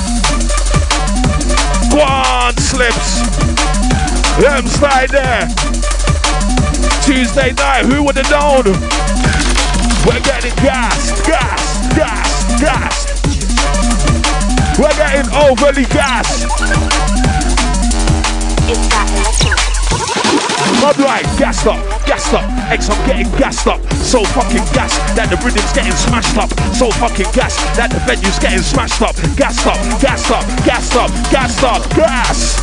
One slips. Them slide there. Tuesday night, who would have known? We're getting gas, gas, gas, gas. We're getting overly gas. It's that. I'm like, gassed up, gassed up. X, I'm getting gassed up. So fucking gassed that the rhythm's getting smashed up. So fucking gassed that the venue's getting smashed up. Gassed up, gassed up, gassed up, gassed up, gas.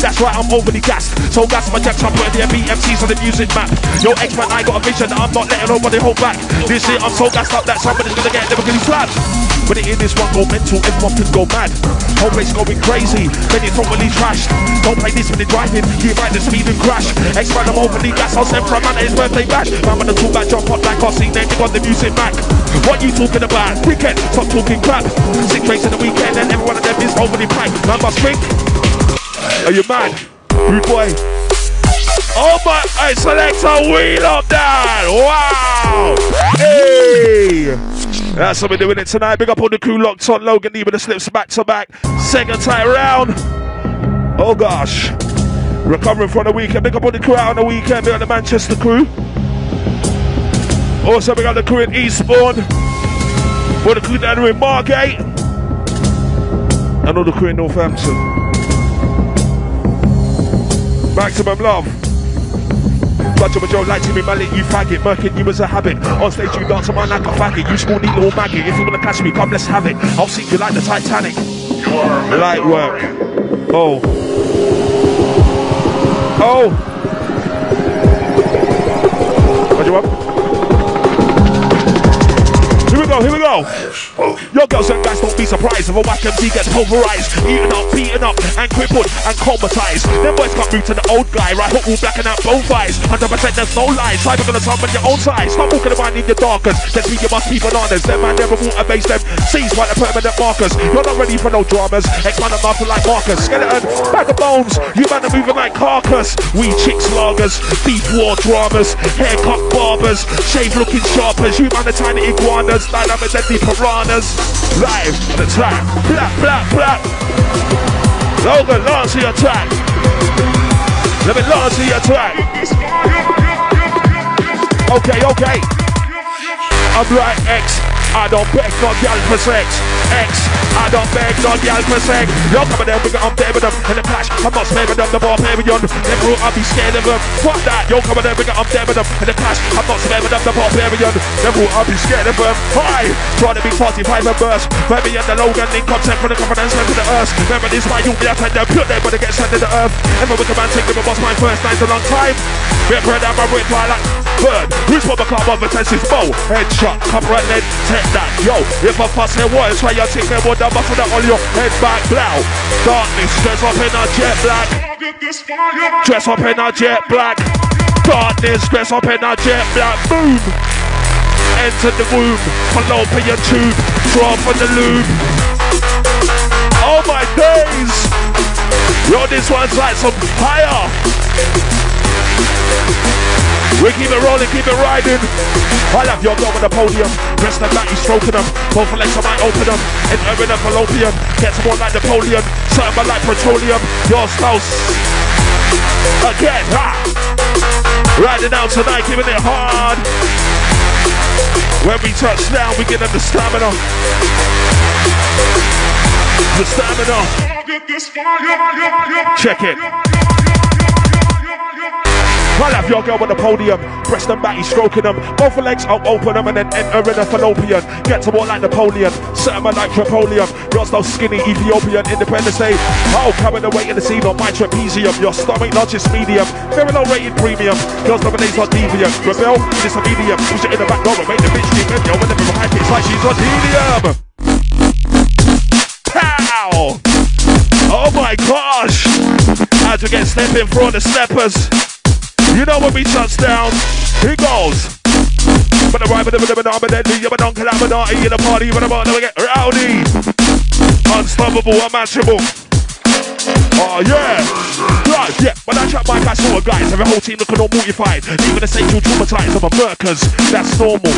That's right, I'm overly gassed. So gas my jacks, I'm putting the BMCs on the music map. Yo, Eksman, I got a vision that I'm not letting nobody hold back. This shit, I'm so gassed up that somebody's gonna get lyrically slapped. When it in this one go mental, everyone can go mad. Whole place going crazy, then it's totally trashed. Don't play this when you're driving, keep right the speed and crash. Eksman, I'm overly gassed, I'll send for a man at his birthday bash. Man, when the talk back, jump up like I see name, got the music back. What you talking about? Weekend, stop talking crap. Six race in the weekend, and every one of them is overly packed. Man must think. Are you mad? Rude boy. Oh my, I select a wheel up that. Wow. Hey. That's how we're doing it tonight. Big up on the crew locked on. Logan D with the Clipz back to back. Second time round. Oh gosh. Recovering from the weekend. Big up on the crew out on the weekend. Big up the Manchester crew. Also, big up the crew in Eastbourne. For the crew down in Margate. And all the crew in Northampton. Maximum love. Bunch of a joke like Timmy Mallett, you faggot. Merkin, you as a habit. On stage, you dance my like a faggot. You small, neat little maggot. If you wanna catch me, come, let's have it. I'll sink you like the Titanic. Light work. Oh. Oh. You want? Here we go, here we go. Your girls and guys don't be surprised if a whack MC gets pulverized, eaten up, beaten up, and crippled and comatized. Them boys got moved to the old guy, right hook will blacken out both eyes. 100% there's no lies. Cyber gonna summon your own size. Stop walking around in your darkers. Let's be you must be bananas. Them man never water base them. Seize by the permanent markers. You're not ready for no dramas. Eksman nothing like Marcus. Skeleton, bag of bones. You man are moving like carcass. We chicks lagers, beef war dramas, haircut barbers, shave looking sharpers. You man are tiny iguanas, like I'm a deadly piranhas. Live on the track. Black, black, black. Logan, launch your track. Let me launch your track. Okay, okay. I'm like X. I don't beg no gal for sex. X. I don't beg no gal for sex. Come on there, we got up there with them. In the clash, I'm not scared of them. The barbarian. Never will I be scared of them. Fuck that. Come on there, we got up there with them. In the clash, I'm not scared of them. The barbarian. Never will I be scared of them. Hi. Trying to be 45 and burst. Maybe and the Logan link up set for the confidence sent to the earth. Remember this why you be up and them. Put them when they get sent to the earth. Ever with a man take them boss my first night a long time. We're bread out my wit like bird. Who's what the club of intensive bow? Headshot, cover and then take that. Yo, if I pass what is why you take me with the buff that on your head back blow. Darkness, dress up in a jet black. Dress up in a jet black. Darkness, dress up in a jet black. Boom. Enter the womb, fallopian tube, draw from the lube. Oh my days! Yo, this one's like some fire. We keep it rolling, keep it riding. I love your girl on the podium. Dressed like that, you stroking them. Both legs I might open them. Entering a fallopian. Gets more like Napoleon. Something like petroleum. Your spouse. Again, ha! Riding out tonight, giving it hard. When we touch down, we get them the stamina. The stamina. Check it. I love your girl on the podium, breast and batty stroking them. Both legs, I'll open them and then enter in a fallopian. Get to walk like Napoleon, settlement like Napoleon. You're so skinny Ethiopian, Independence Day. Oh, coming away in the scene on my trapezium. Your stomach not just medium, very low rated premium. Girls nowadays are deviant. Rebel, this a medium. Push it in the back door and make the bitch deep. Yo, whenever behind it's like she's on helium. Pow! Oh my gosh! How'd you get stepping for the steppers? You know when we touch down, he goes. But the ride with the and arm and then you but don't calamity in the party, but about never get rowdy. Unstoppable, unmatchable. Oh yeah, right, yeah. When I my guys full of guys, every whole team looking all mortified. Even the same traumatized of Americans, that's normal.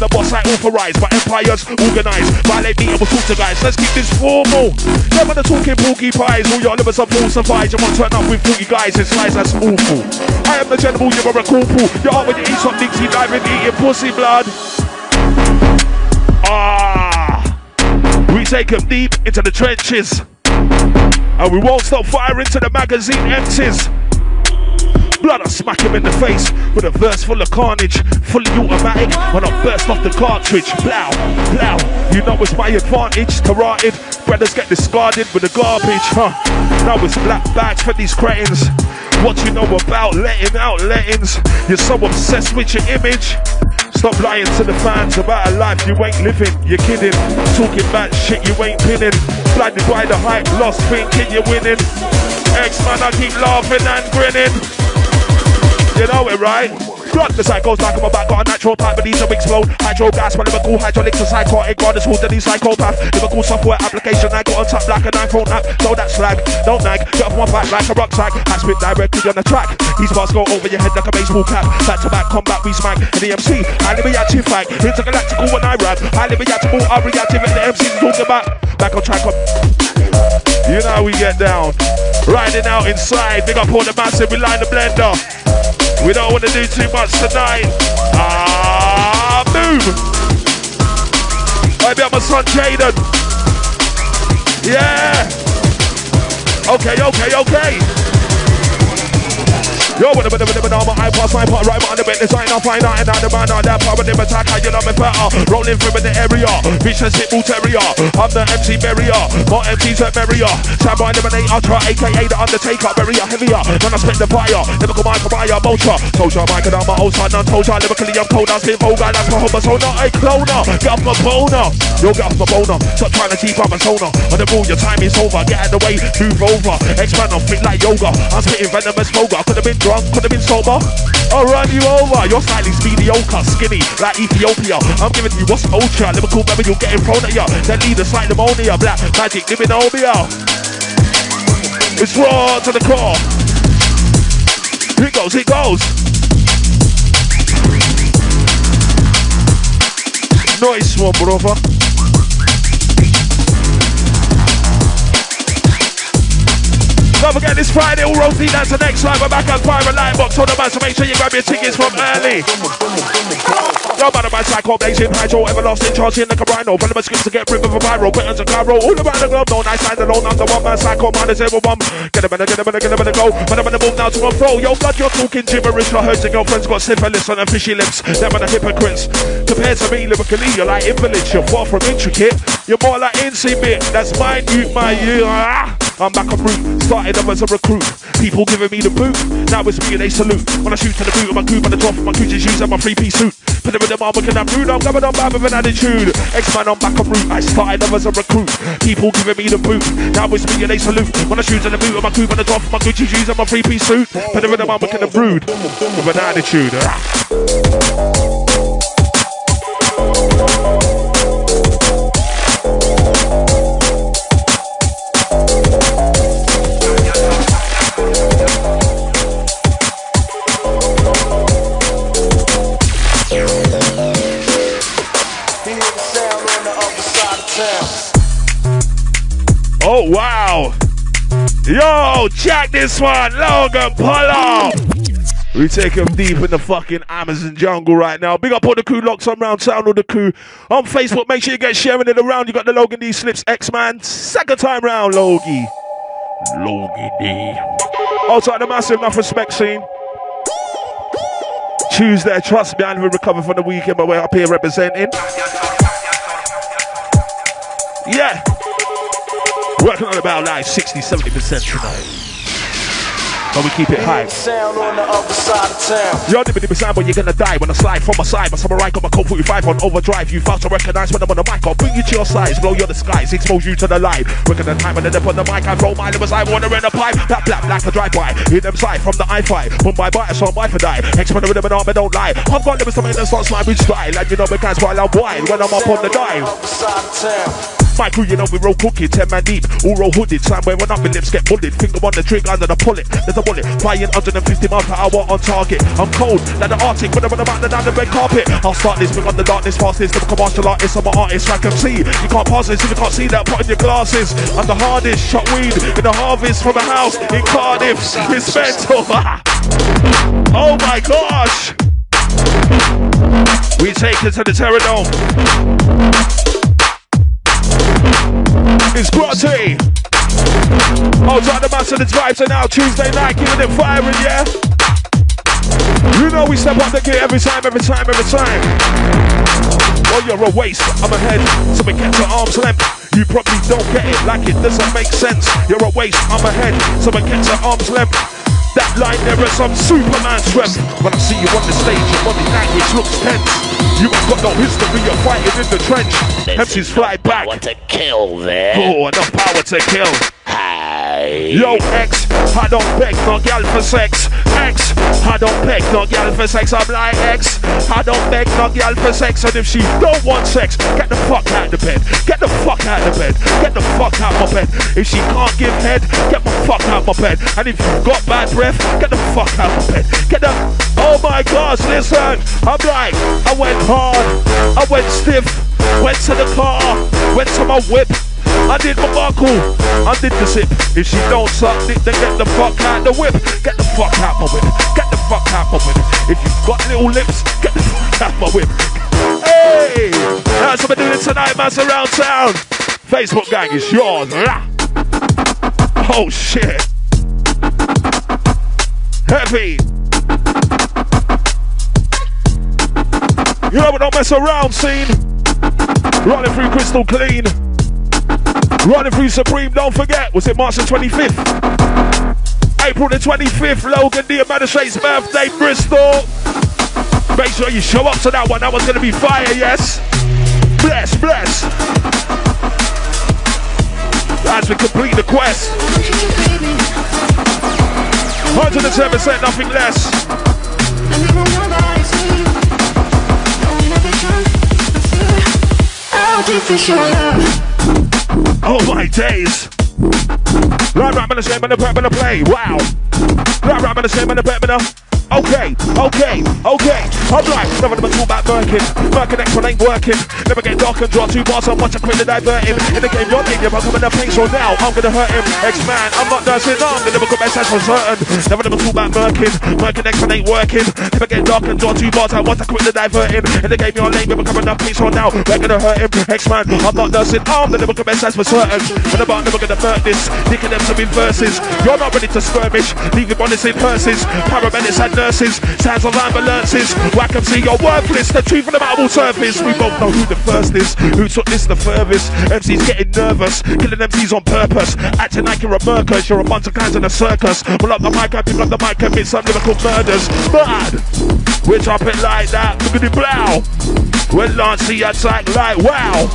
The boss, I authorize, but empires organized. Violate me and we'll talk to guys. Let's keep this formal. Never the talking porcupines, all your livers are falsified. You want to turn up with 40 guys, it's lies, that's awful. I am the general, you're a corporal. You're out when you eat some Dixie diving, eating pussy blood. Ah, we take them deep into the trenches. And we won't stop firing till the magazine empties. Blood, I smack him in the face with a verse full of carnage, fully automatic. When I burst off the cartridge, blow, blow. You know it's my advantage. Carotid, brothers get discarded with the garbage, huh? Now it's black bags for these cretins. What you know about letting out lettings? You're so obsessed with your image. Stop lying to the fans about a life you ain't living. You're kidding. Talking about shit you ain't pinning. Blinded by the hype, lost thinking you're winning. Eksman, I keep laughing and grinning. You know it, right? Blood the psychos I'm about got a natural pipe, but these are explode. Hydro gas, my lyrical hydraulics are psychotic. God is who's the psychopath. Lyrical software application, I got on top like an iPhone app. Know that slag, don't nag. Get off my back like a rock rucksack. I spit directly on the track. These bars go over your head like a baseball cap. Back to back combat, we smack. And the MC, highly reactive fact. Intergalactical when I rap. Highly reactive, I'm reactive, and the MC talking about. Back on track, up. You know how we get down. Riding out inside, big up all the massive, we line the blender. We don't want to do too much tonight. Ah, boom. I bet my son Jaden. Yeah. Okay, okay, okay. Yo, when I'm I'm high pass, my part, right on the bit, design, I'll find out, and now the man on that with them attack, I you know me better. Rolling through in the area, vicious hit bull terrier. I'm the MC barrier, more MCs at merrier. Samurai eliminator, aka the Undertaker, barrier heavier. Then I spit the fire, lyrical mic, buyer, vulture. Soldier, mic, and I'm my old son, non told lyrically I'm cold, I'm spit vulgar, that's my so not a cloner. Get off my boner, yo, get off my boner. Stop trying to keep up my sonar. On the rule, your time is over, get out of the way, move over. Expand on fit like yoga, I'm spitting venomous moga. Could have been drunk, could have been sober. I'll run you over. You're slightly mediocre, skinny, like Ethiopia. I'm giving you what's ultra. Liverpool, baby, you'll get in front of ya. Then lead a slight pneumonia, black magic, libinomia. It's raw to the core. It goes, it goes. Nice one, brother. Don't forget this Friday, all road that's the next live. We're back at Private Lightbox on the man, so make sure you grab your tickets from early. Yo, man, my psycho blazing, hydro, everlasting, charging like a rhino. Of my schemes to get rid of a viral, buttons and gyro, all around the globe. No nice line alone, I'm the one man, psycho, man, is everyone. Get him in, get him in, get him in, go. Man, I'm the move now to and fro. Yo, blood, you're talking gibberish. I heard your girlfriend's got syphilis on her fishy lips. Them are the hypocrites. Compared to me, lyrically, you're like invalids. You're far from intricate. You're more like bit. That's mine, you, my, you. I'm back on route, started off as a recruit. People giving me the boot, now it's me and they salute. When I shoot to the boot my coupe on the top my Gucci shoes and my three piece suit. Put them in the arm, looking at rude, I'm coming on bad with an attitude. Eksman, I'm back on route, I started off as a recruit. People giving me the boot, now it's me and they salute. When I shoot to the boot my coupe on the top my Gucci shoes and my three piece suit. Put them in the arm, looking at rude, with an attitude. Ah. Wow. Yo, check this one. Logan Polo. We take him deep in the fucking Amazon jungle right now. Big up all the crew, locks on round sound all the crew. On Facebook, make sure you get sharing it around. You got the Logan D Clipz X Man. Second time round, Logie. Logie D. Also, the massive enough respect scene. Tuesday, trust me, I'm recover from the weekend, but we're up here representing. Yeah. Working on about like 60, 70% tonight. But we keep it high. Sound on the other side of town. Yo, dibby dibby sound, but you're gonna die when I slide from my side. My samurai got my code 45 on overdrive. You fast to recognize when I'm on the mic. I'll bring you to your size, blow you the skies, expose you to the light. Working the time and then on the mic, I roll my limbs, I water in the pipe. That black black a drive by. Hit them side from the i5. When my bite, so I'm for die. Experiment with them and arm, I don't lie. I've got limits to make them start slime with style. And you know, because while I'm wide, when I'm up on the dive. My crew, you know we roll cooking, ten man deep, all roll hooded. Time where up, my lips get bullied. Finger on the trigger under the pullet. There's a bullet flying 150 miles per hour on target. I'm cold, like the Arctic, when I'm on the mountain down the red carpet. I'll start this, bring on the darkness, past this. Typical martial artist, I'm an artist, I can see. You can't pass this if you can't see that. Put in your glasses. I'm the hardest, shot weed in the harvest from a house in Cardiff. Respect. oh my gosh. We take it to the Terror Dome. It's Grotty. Oh, Dr. Master, the vibes are now Tuesday night, giving it firing, yeah? You know we step up the gear every time, every time, every time. Well, you're a waste, I'm ahead, so we get to arm's length. You probably don't get it, like it doesn't make sense. You're a waste, I'm ahead, so we get to arm's length. That line there is some Superman strength. When I see you on the stage, your body language looks tense. You have got no history of fighting in the trench. MCs fly back. What to kill there? Oh, enough power to kill. Hey. Yo, X, I don't beg no gal for sex. X, I don't beg no gal for sex. I'm like X, I don't beg no gal for sex. And if she don't want sex, get the fuck out of the bed. Get the fuck out of the bed. Get the fuck out my bed. If she can't give head, get the fuck out my bed. And if you've got bad breath, get the fuck out my bed. Get the. Oh my gosh, listen. I'm like, I went hard, I went stiff, went to the car, went to my whip. I did my buckle, I did the zip. If she don't suck dick, then get the fuck out the whip. Get the fuck out my whip. Get the fuck out my whip. If you've got little lips, get the fuck out my whip. Hey, that's what we're doing tonight, man. Around town. Facebook gang is yours. Oh shit. Heavy. You know we don't mess around, scene. Running through crystal clean. Running through Supreme, don't forget, was it March the 25th? April the 25th, Logan D. Majistrate's birthday, Bristol. Make sure you show up to that one, that one's gonna be fire, yes? Bless, bless. As we complete the quest. 110%, nothing less. Oh my days. Right, right, man, the same, man, the prep, man, the play. Wow. Right, right, man, the same, man, the prep, man, the... Okay, okay, okay. I'm like, never never talk about. Birkin X one ain't working. Never get dark and draw two bars and watch a quick divert him. In the game, you're thinking about coming to paint, so now I'm gonna hurt him. Eksman, I'm not nursing, no, I'm gonna never come back for certain. Never never talk about. Birkin X one ain't working. Never get dark and draw two bars and watch a quick divert him. In the game, you're lame, never coming to paint, so now we're gonna hurt him. Eksman, I'm not nursing, I'm gonna never come back for certain. But about never gonna hurt this. Thinking them some verses. You're not ready to skirmish. Leaving bonnets in purses. Paramedics and nurses, sounds of ambulances. Whack 'em, see you're worthless. The truth of the matter will surface. We both know who the first is, who took this the furthest. MC's getting nervous, killing MCs on purpose. Acting like you're a murkers, you're a bunch of clowns in a circus. Pull up the mic, and people up the mic, commit some lyrical murders. Bad, we drop it like that. Look at the blow. When the attack like wow.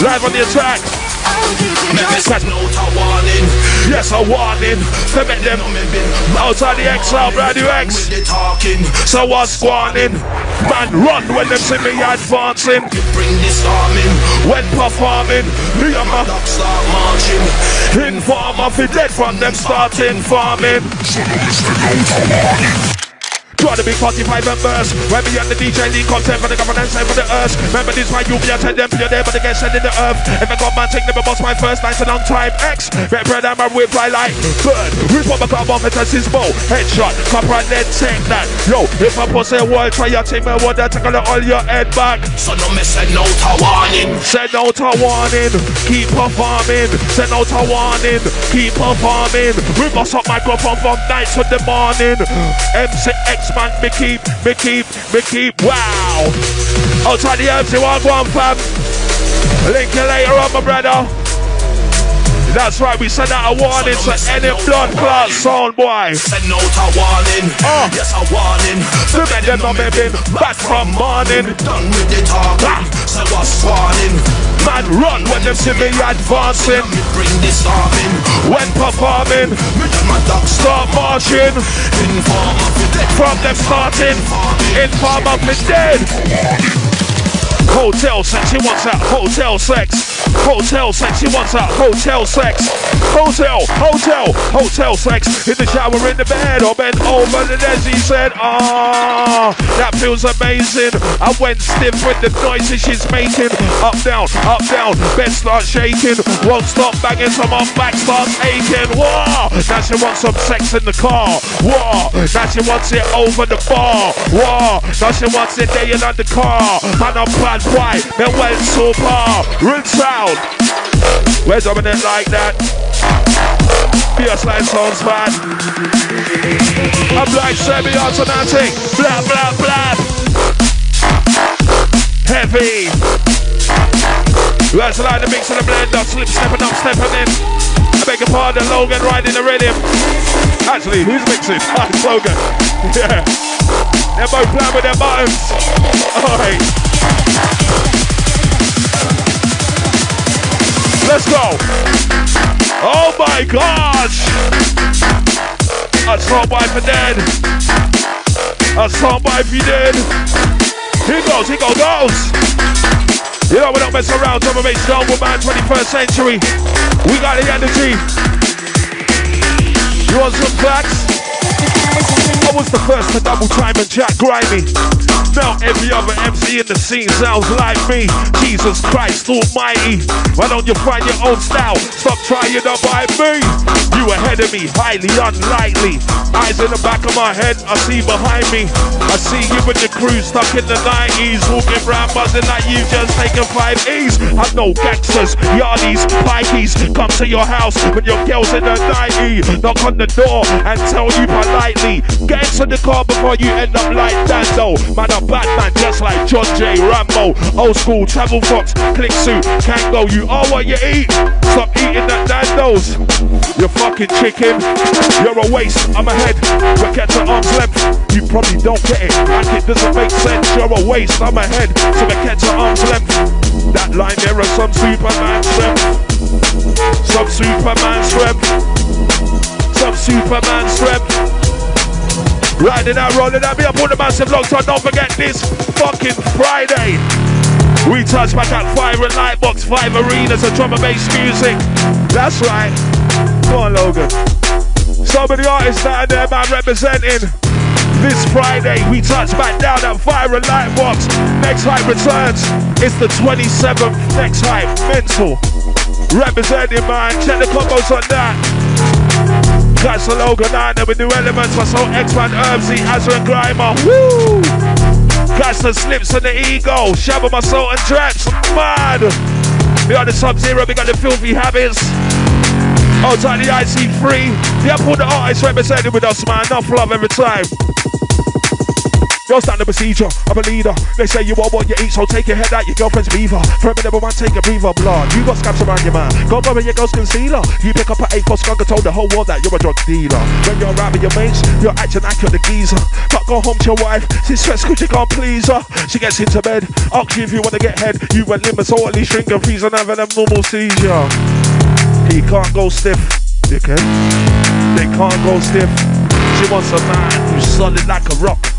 Live on the attack. Yes, a warning. Yes, a warning. To make them outside the X out, brand new X. Talking. So what's warning? Man, run when them see me advancing. Bring this arming. When performing, me and my Dogs start marching. informer fi dead from them starting farming. Try to be 45 members. When me and the DJ lead content for the governance and for the earth. Remember this why you be attend them for your day, but they get sent in the earth. If I got man, take them boss my first night and on time. X, red bread and my whip fly like bird. Rip up my car bomb and his bow. Headshot, copper and then take that. Yo, if I post a wall, try your take me water, take all your head back. So no me send out a warning. Send out a warning, keep performing. Send out a warning, keep performing. We bust up microphone from night to the morning. MCX man, me keep, me keep, me keep. Wow. Outside the MC one one fam. Link you later on, my brother. That's right, we send out a warning to any blood clot sound boy. Send out a warning. Oh. Yes, a warning. The men them not been back from morning. Done with the talking. So what's warning? Man run when them see me advancing. Bring this arming. When performing, Me and my dogs start marching. informer for dead. From them starting, inform of me dead. Hotel sex, he wants that hotel sex. Hotel sex, he wants that hotel sex. Hotel, hotel, hotel sex. In the shower, in the bed, or bent over the desk. He said, Ah, that feels amazing. I went stiff with the noises she's making. Up, down, up, down. Bed starts shaking. Won't stop banging, so my back starts aching. Whoa, now she wants some sex in the car. Whoa, now she wants it over the bar. Whoa, now she wants it day in the car. Man, I'm bad boy, went well super. Real sound. We're dominant like that. Just like sounds bad. I'm like semi-automatic. Blah, blah, blah. Heavy. That's like the mix of the blender. Slip, stepping up, stepping in. I beg your pardon, Logan riding the rhythm. Actually, who's mixing? Ah, Logan. Yeah. They're both playing with their buttons. Alright. Let's go. Oh my gosh. A strong wife for dead. A strong wife he did. Here goes, here goes, goes. You know we don't mess around, and bass down, man, 21st century. We got the energy. You want some facts? I was the first to double time and Jack Grimy. Now every other MC in the scene sounds like me. Jesus Christ Almighty. Why don't you find your own style? Stop trying to buy me. You ahead of me, highly unlikely. Eyes in the back of my head, I see behind me. I see you with the crew stuck in the 90s. Walking around buzzing like you just taking five E's. I know gangsters, yardies, pikeys come to your house when your girl's in the 90. Knock on the door and tell you politely. Get into the car before you end up like Dando. Man, a bad man just like John J. Rambo. Old school travel fox, click suit, can't go. You are what you eat. Stop eating that Nando's. You're fucking chicken. You're a waste. I'm ahead. We're at arm's length. You probably don't get it. And it doesn't make sense. You're a waste. I'm ahead. So we're at arm's length. That line there is some Superman strength. Some Superman strength. Some Superman strength. Riding out, rolling out, be up on the massive long time. Don't forget this fucking Friday. We touch back at Fire and Lightbox, five arenas of drum and bass music. That's right. Go on, Logan. So many artists out there, man, representing. This Friday, we touch back down at Fire and Lightbox. Next Hype returns. It's the 27th. Next Hype, mental. Representing, man. Check the combos on that. Catch the logo nine with new elements for Soul X-Man, Herbsy, Azra and Grimer. Woo! Catch the Clipz and the ego. Shabba my soul and traps. Mad! We got the Sub-Zero, we got the Filthy Habits. Oh, Outside the IC3. Yeah, put the artists represented with us, man. Enough love every time. Yo, standard procedure, I'm a leader. They say you are what you eat, so take your head out your girlfriend's beaver. For a minute, man, take a breather, blood. You got scabs around your man. Go in your girl's concealer. You pick up an A4 skunk and told the whole world that you're a drug dealer. When you're around with your mates, you're acting like you're the geezer. But go home to your wife, she's stressed cause you can't please her. She gets into bed, asks you if you wanna get head. You went limber, so at least shrink and freeze and have an abnormal seizure. He can't go stiff, dickhead. They can't go stiff. She wants a man who's solid like a rock.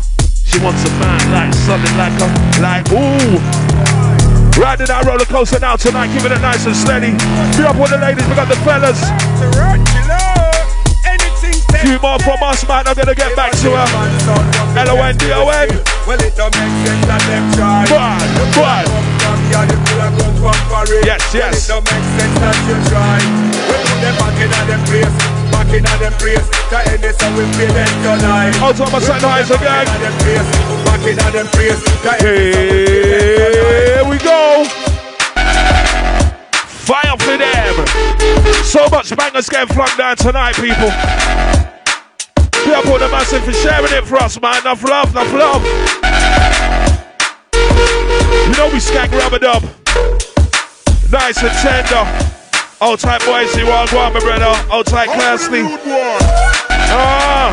She wants a man like something like a like ooh. Riding that roller coaster now tonight, keeping it nice and steady. Be up with the ladies, we got the fellas. Few more from us, man. I'm gonna get back to her. L O N D O N. Well, it don't make sense that them try. Bad, bad. Yes, yes. Well, it don't make sense that you try. We put them back in them place, in them place. Cause any so we feel them tonight. Out of my eyes again. Back in them place, back them place. Any so we feel them tonight. Here we go. Fire for them. So much bangers getting flung down tonight, people. Be up on the massive for sharing it for us, man. Enough love, enough love. You know we skank rubber dub. Nice and tender. Old tight boys, you want one, my brother. Old tight classy. Ah.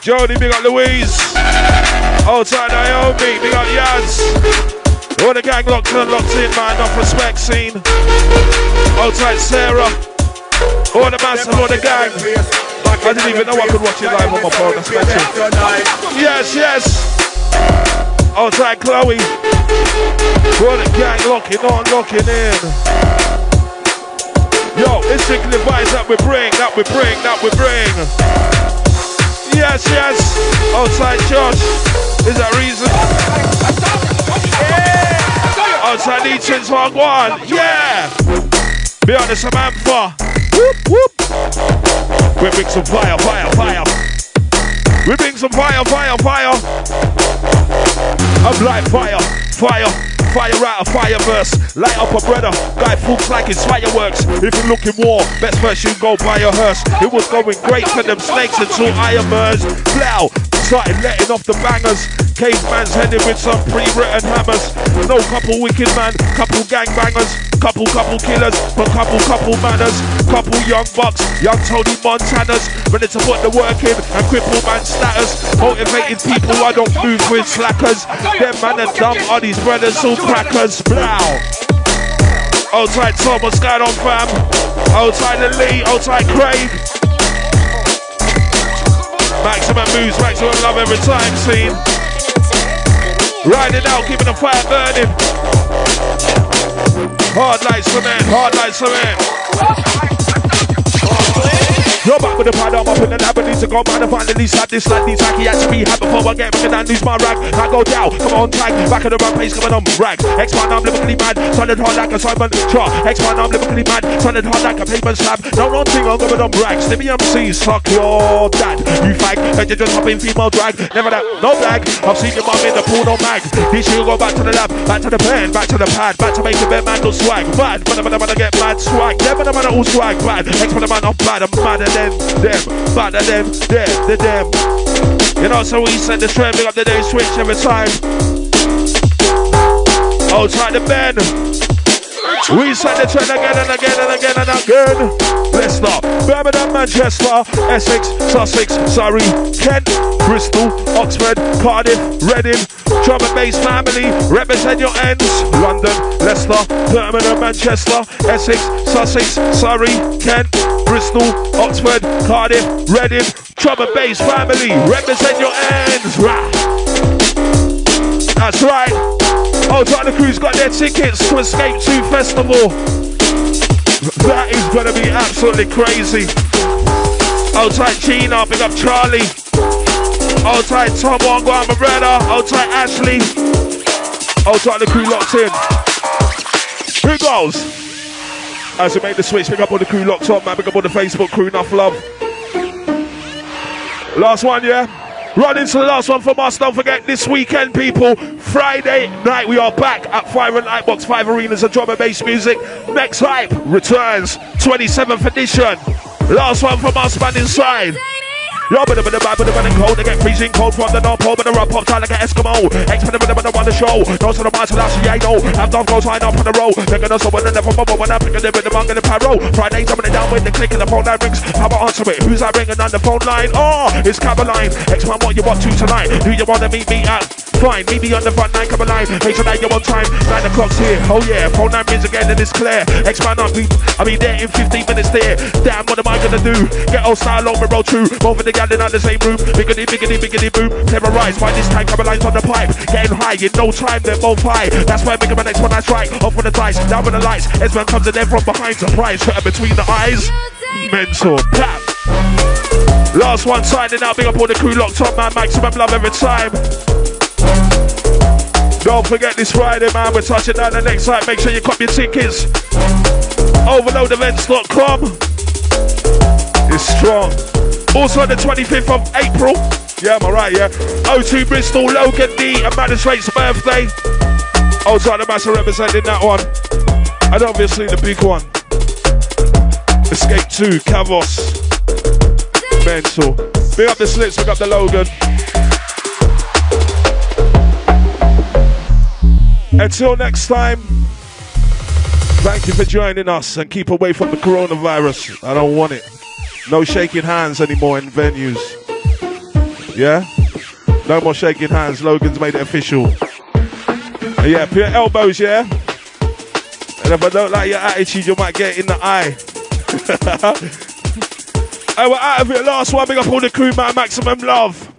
Jody, big up Louise. Old tight Naomi, big up Yaz. All the gang locked in, locked in, man. Off respect scene. Old tight Sarah. All the massive, all the gang. I didn't even know I could watch it live on my phone. That's special. Yes, yes. Oh, Old tight Chloe. All the gang locking on, locking in. Yo, it's strictly vibes that we bring, that we bring, that we bring. Yes, yes. Outside Josh. Is that reason? Yeah. Outside Eaton's one. Yeah. Be honest, Samantha. Whoop, whoop. We bring some fire, fire, fire. We bring some fire, fire, fire. I'm like fire, fire, Fire out a fire verse. Light up a brother. Guy Fawkes like it's fireworks. If you look in war, best first you go buy a hearse. It was going great for them snakes until I emerged. Plow. Started letting off the bangers. Caveman's heading with some pre-written hammers. No couple wicked man, couple gang bangers, couple couple killers, but couple couple manners, couple young bucks, young Tony Montanas, ready to put the work in and cripple man status. Motivated people, I don't move with slackers. Them man and dumb are these brothers, all crackers. Blow. Tight what's going on, fam? Old tight Lee, tight Craig. Maximum moves, maximum love every time, scene. Riding out, keeping the fire burning. Hard like cement, hard like cement. You're back with the pad, I'm up in the lab, and need to go man and finally slap this like these had to be had before I get back and I lose my rag. I go down, come on tag, back of the rampage coming on rag. Eksman, I'm lyrically mad, solid hard like a Simon Char. Eksman, I'm lyrically mad, solid hard like a paper slab. No wrong thing, I'm going on rags. Let me MC, suck your dad. You fag, and you just hop female drag. Never that, no bag. I've seen your mum in the pool, no mag. This year go back to the lab, back to the pen, back to the pad, back to make the bed man no swag. Bad, but I'm gonna get mad swag. Never the man all swag bad. Eksman, I'm bad, I'm madder than them, badder than them, the them. You know, so we send the trend, big up the day switch every time. Outside the bend. We send the trend again and again and again and again. Leicester, Birmingham, Manchester, Essex, Sussex, Surrey, Kent, Bristol, Oxford, Cardiff, Reading, drum and bass family, represent your ends. London, Leicester, Birmingham, Manchester, Essex, Sussex, Surrey, Kent, Bristol, Oxford, Cardiff, Reading, drum and bass family, represent your ends. Rah. That's right. Oh, the Crew's got their tickets to Escape 2 Festival. That is gonna be absolutely crazy. Oh, Hold tight Gina, big up Charlie. Hold tight Tom Wongo, I'm a brother. Hold tight Ashley. Hold tight the crew locked in. Who goes? As we make the switch, pick up all the crew locked on, man. Pick up all the Facebook crew, enough love. Last one, yeah? Run into the last one from us. Don't forget this weekend, people. Friday night, we are back at Fire and Lightbox, five arenas of drum and bass music. Next Hype returns, 27th edition. Last one from us, man, inside. Yo, but the bad, but the running cold. They get freezing cold from the North Pole, but the rock pop tight like an Eskimo. X for the but the show. No to the minds, so that's the I know. Have done goes line up on the road. They're gonna so when they never bubble when I'm picking the rhythm, I'm gonna pyro. Friday, jumping it down with the click of the phone line rings. How about answer it? Who's that ringing on the phone line? Oh, it's Caroline. Eksman, what you want to tonight? Do you wanna meet me at? Fine, meet me on the front line, come alive. Sure that you're on time. Nine o'clock's here. Oh yeah, phone line rings again and it's clear. Eksman, I'll be, I'll be there in 15 minutes there. Damn, what am I gonna do? Get old style on the road. Both of the gal in the same room. Biggity, biggity, biggity boom. Terrorized by this time, Caroline's on the pipe. Getting high in no time, they're both high. That's why I make my next one I strike. Off with the dice, down with the lights. Eksman comes in there from behind, surprise. Shut between the eyes. Mental. Clap. Last one signing out. Big up all the crew locked on, man. Maximum love every time. Don't forget this Friday, man. We're touching down the next site. Make sure you cop your tickets. Overloadevents.com. It's strong. Also on the 25th of April. Yeah, am I right? Yeah. O2 Bristol, Logan D, and Majistrate's birthday. Also the master representing that one. And obviously the big one. Escape 2, Kavos. Mental. Big up the slits, big up the Logan. Until next time, thank you for joining us and keep away from the coronavirus. I don't want it. No shaking hands anymore in venues. Yeah? No more shaking hands. Logan's made it official. And yeah, put your elbows, yeah? And if I don't like your attitude, you might get in the eye. and we're out of here. Last one. Big up all the crew, man. Maximum love.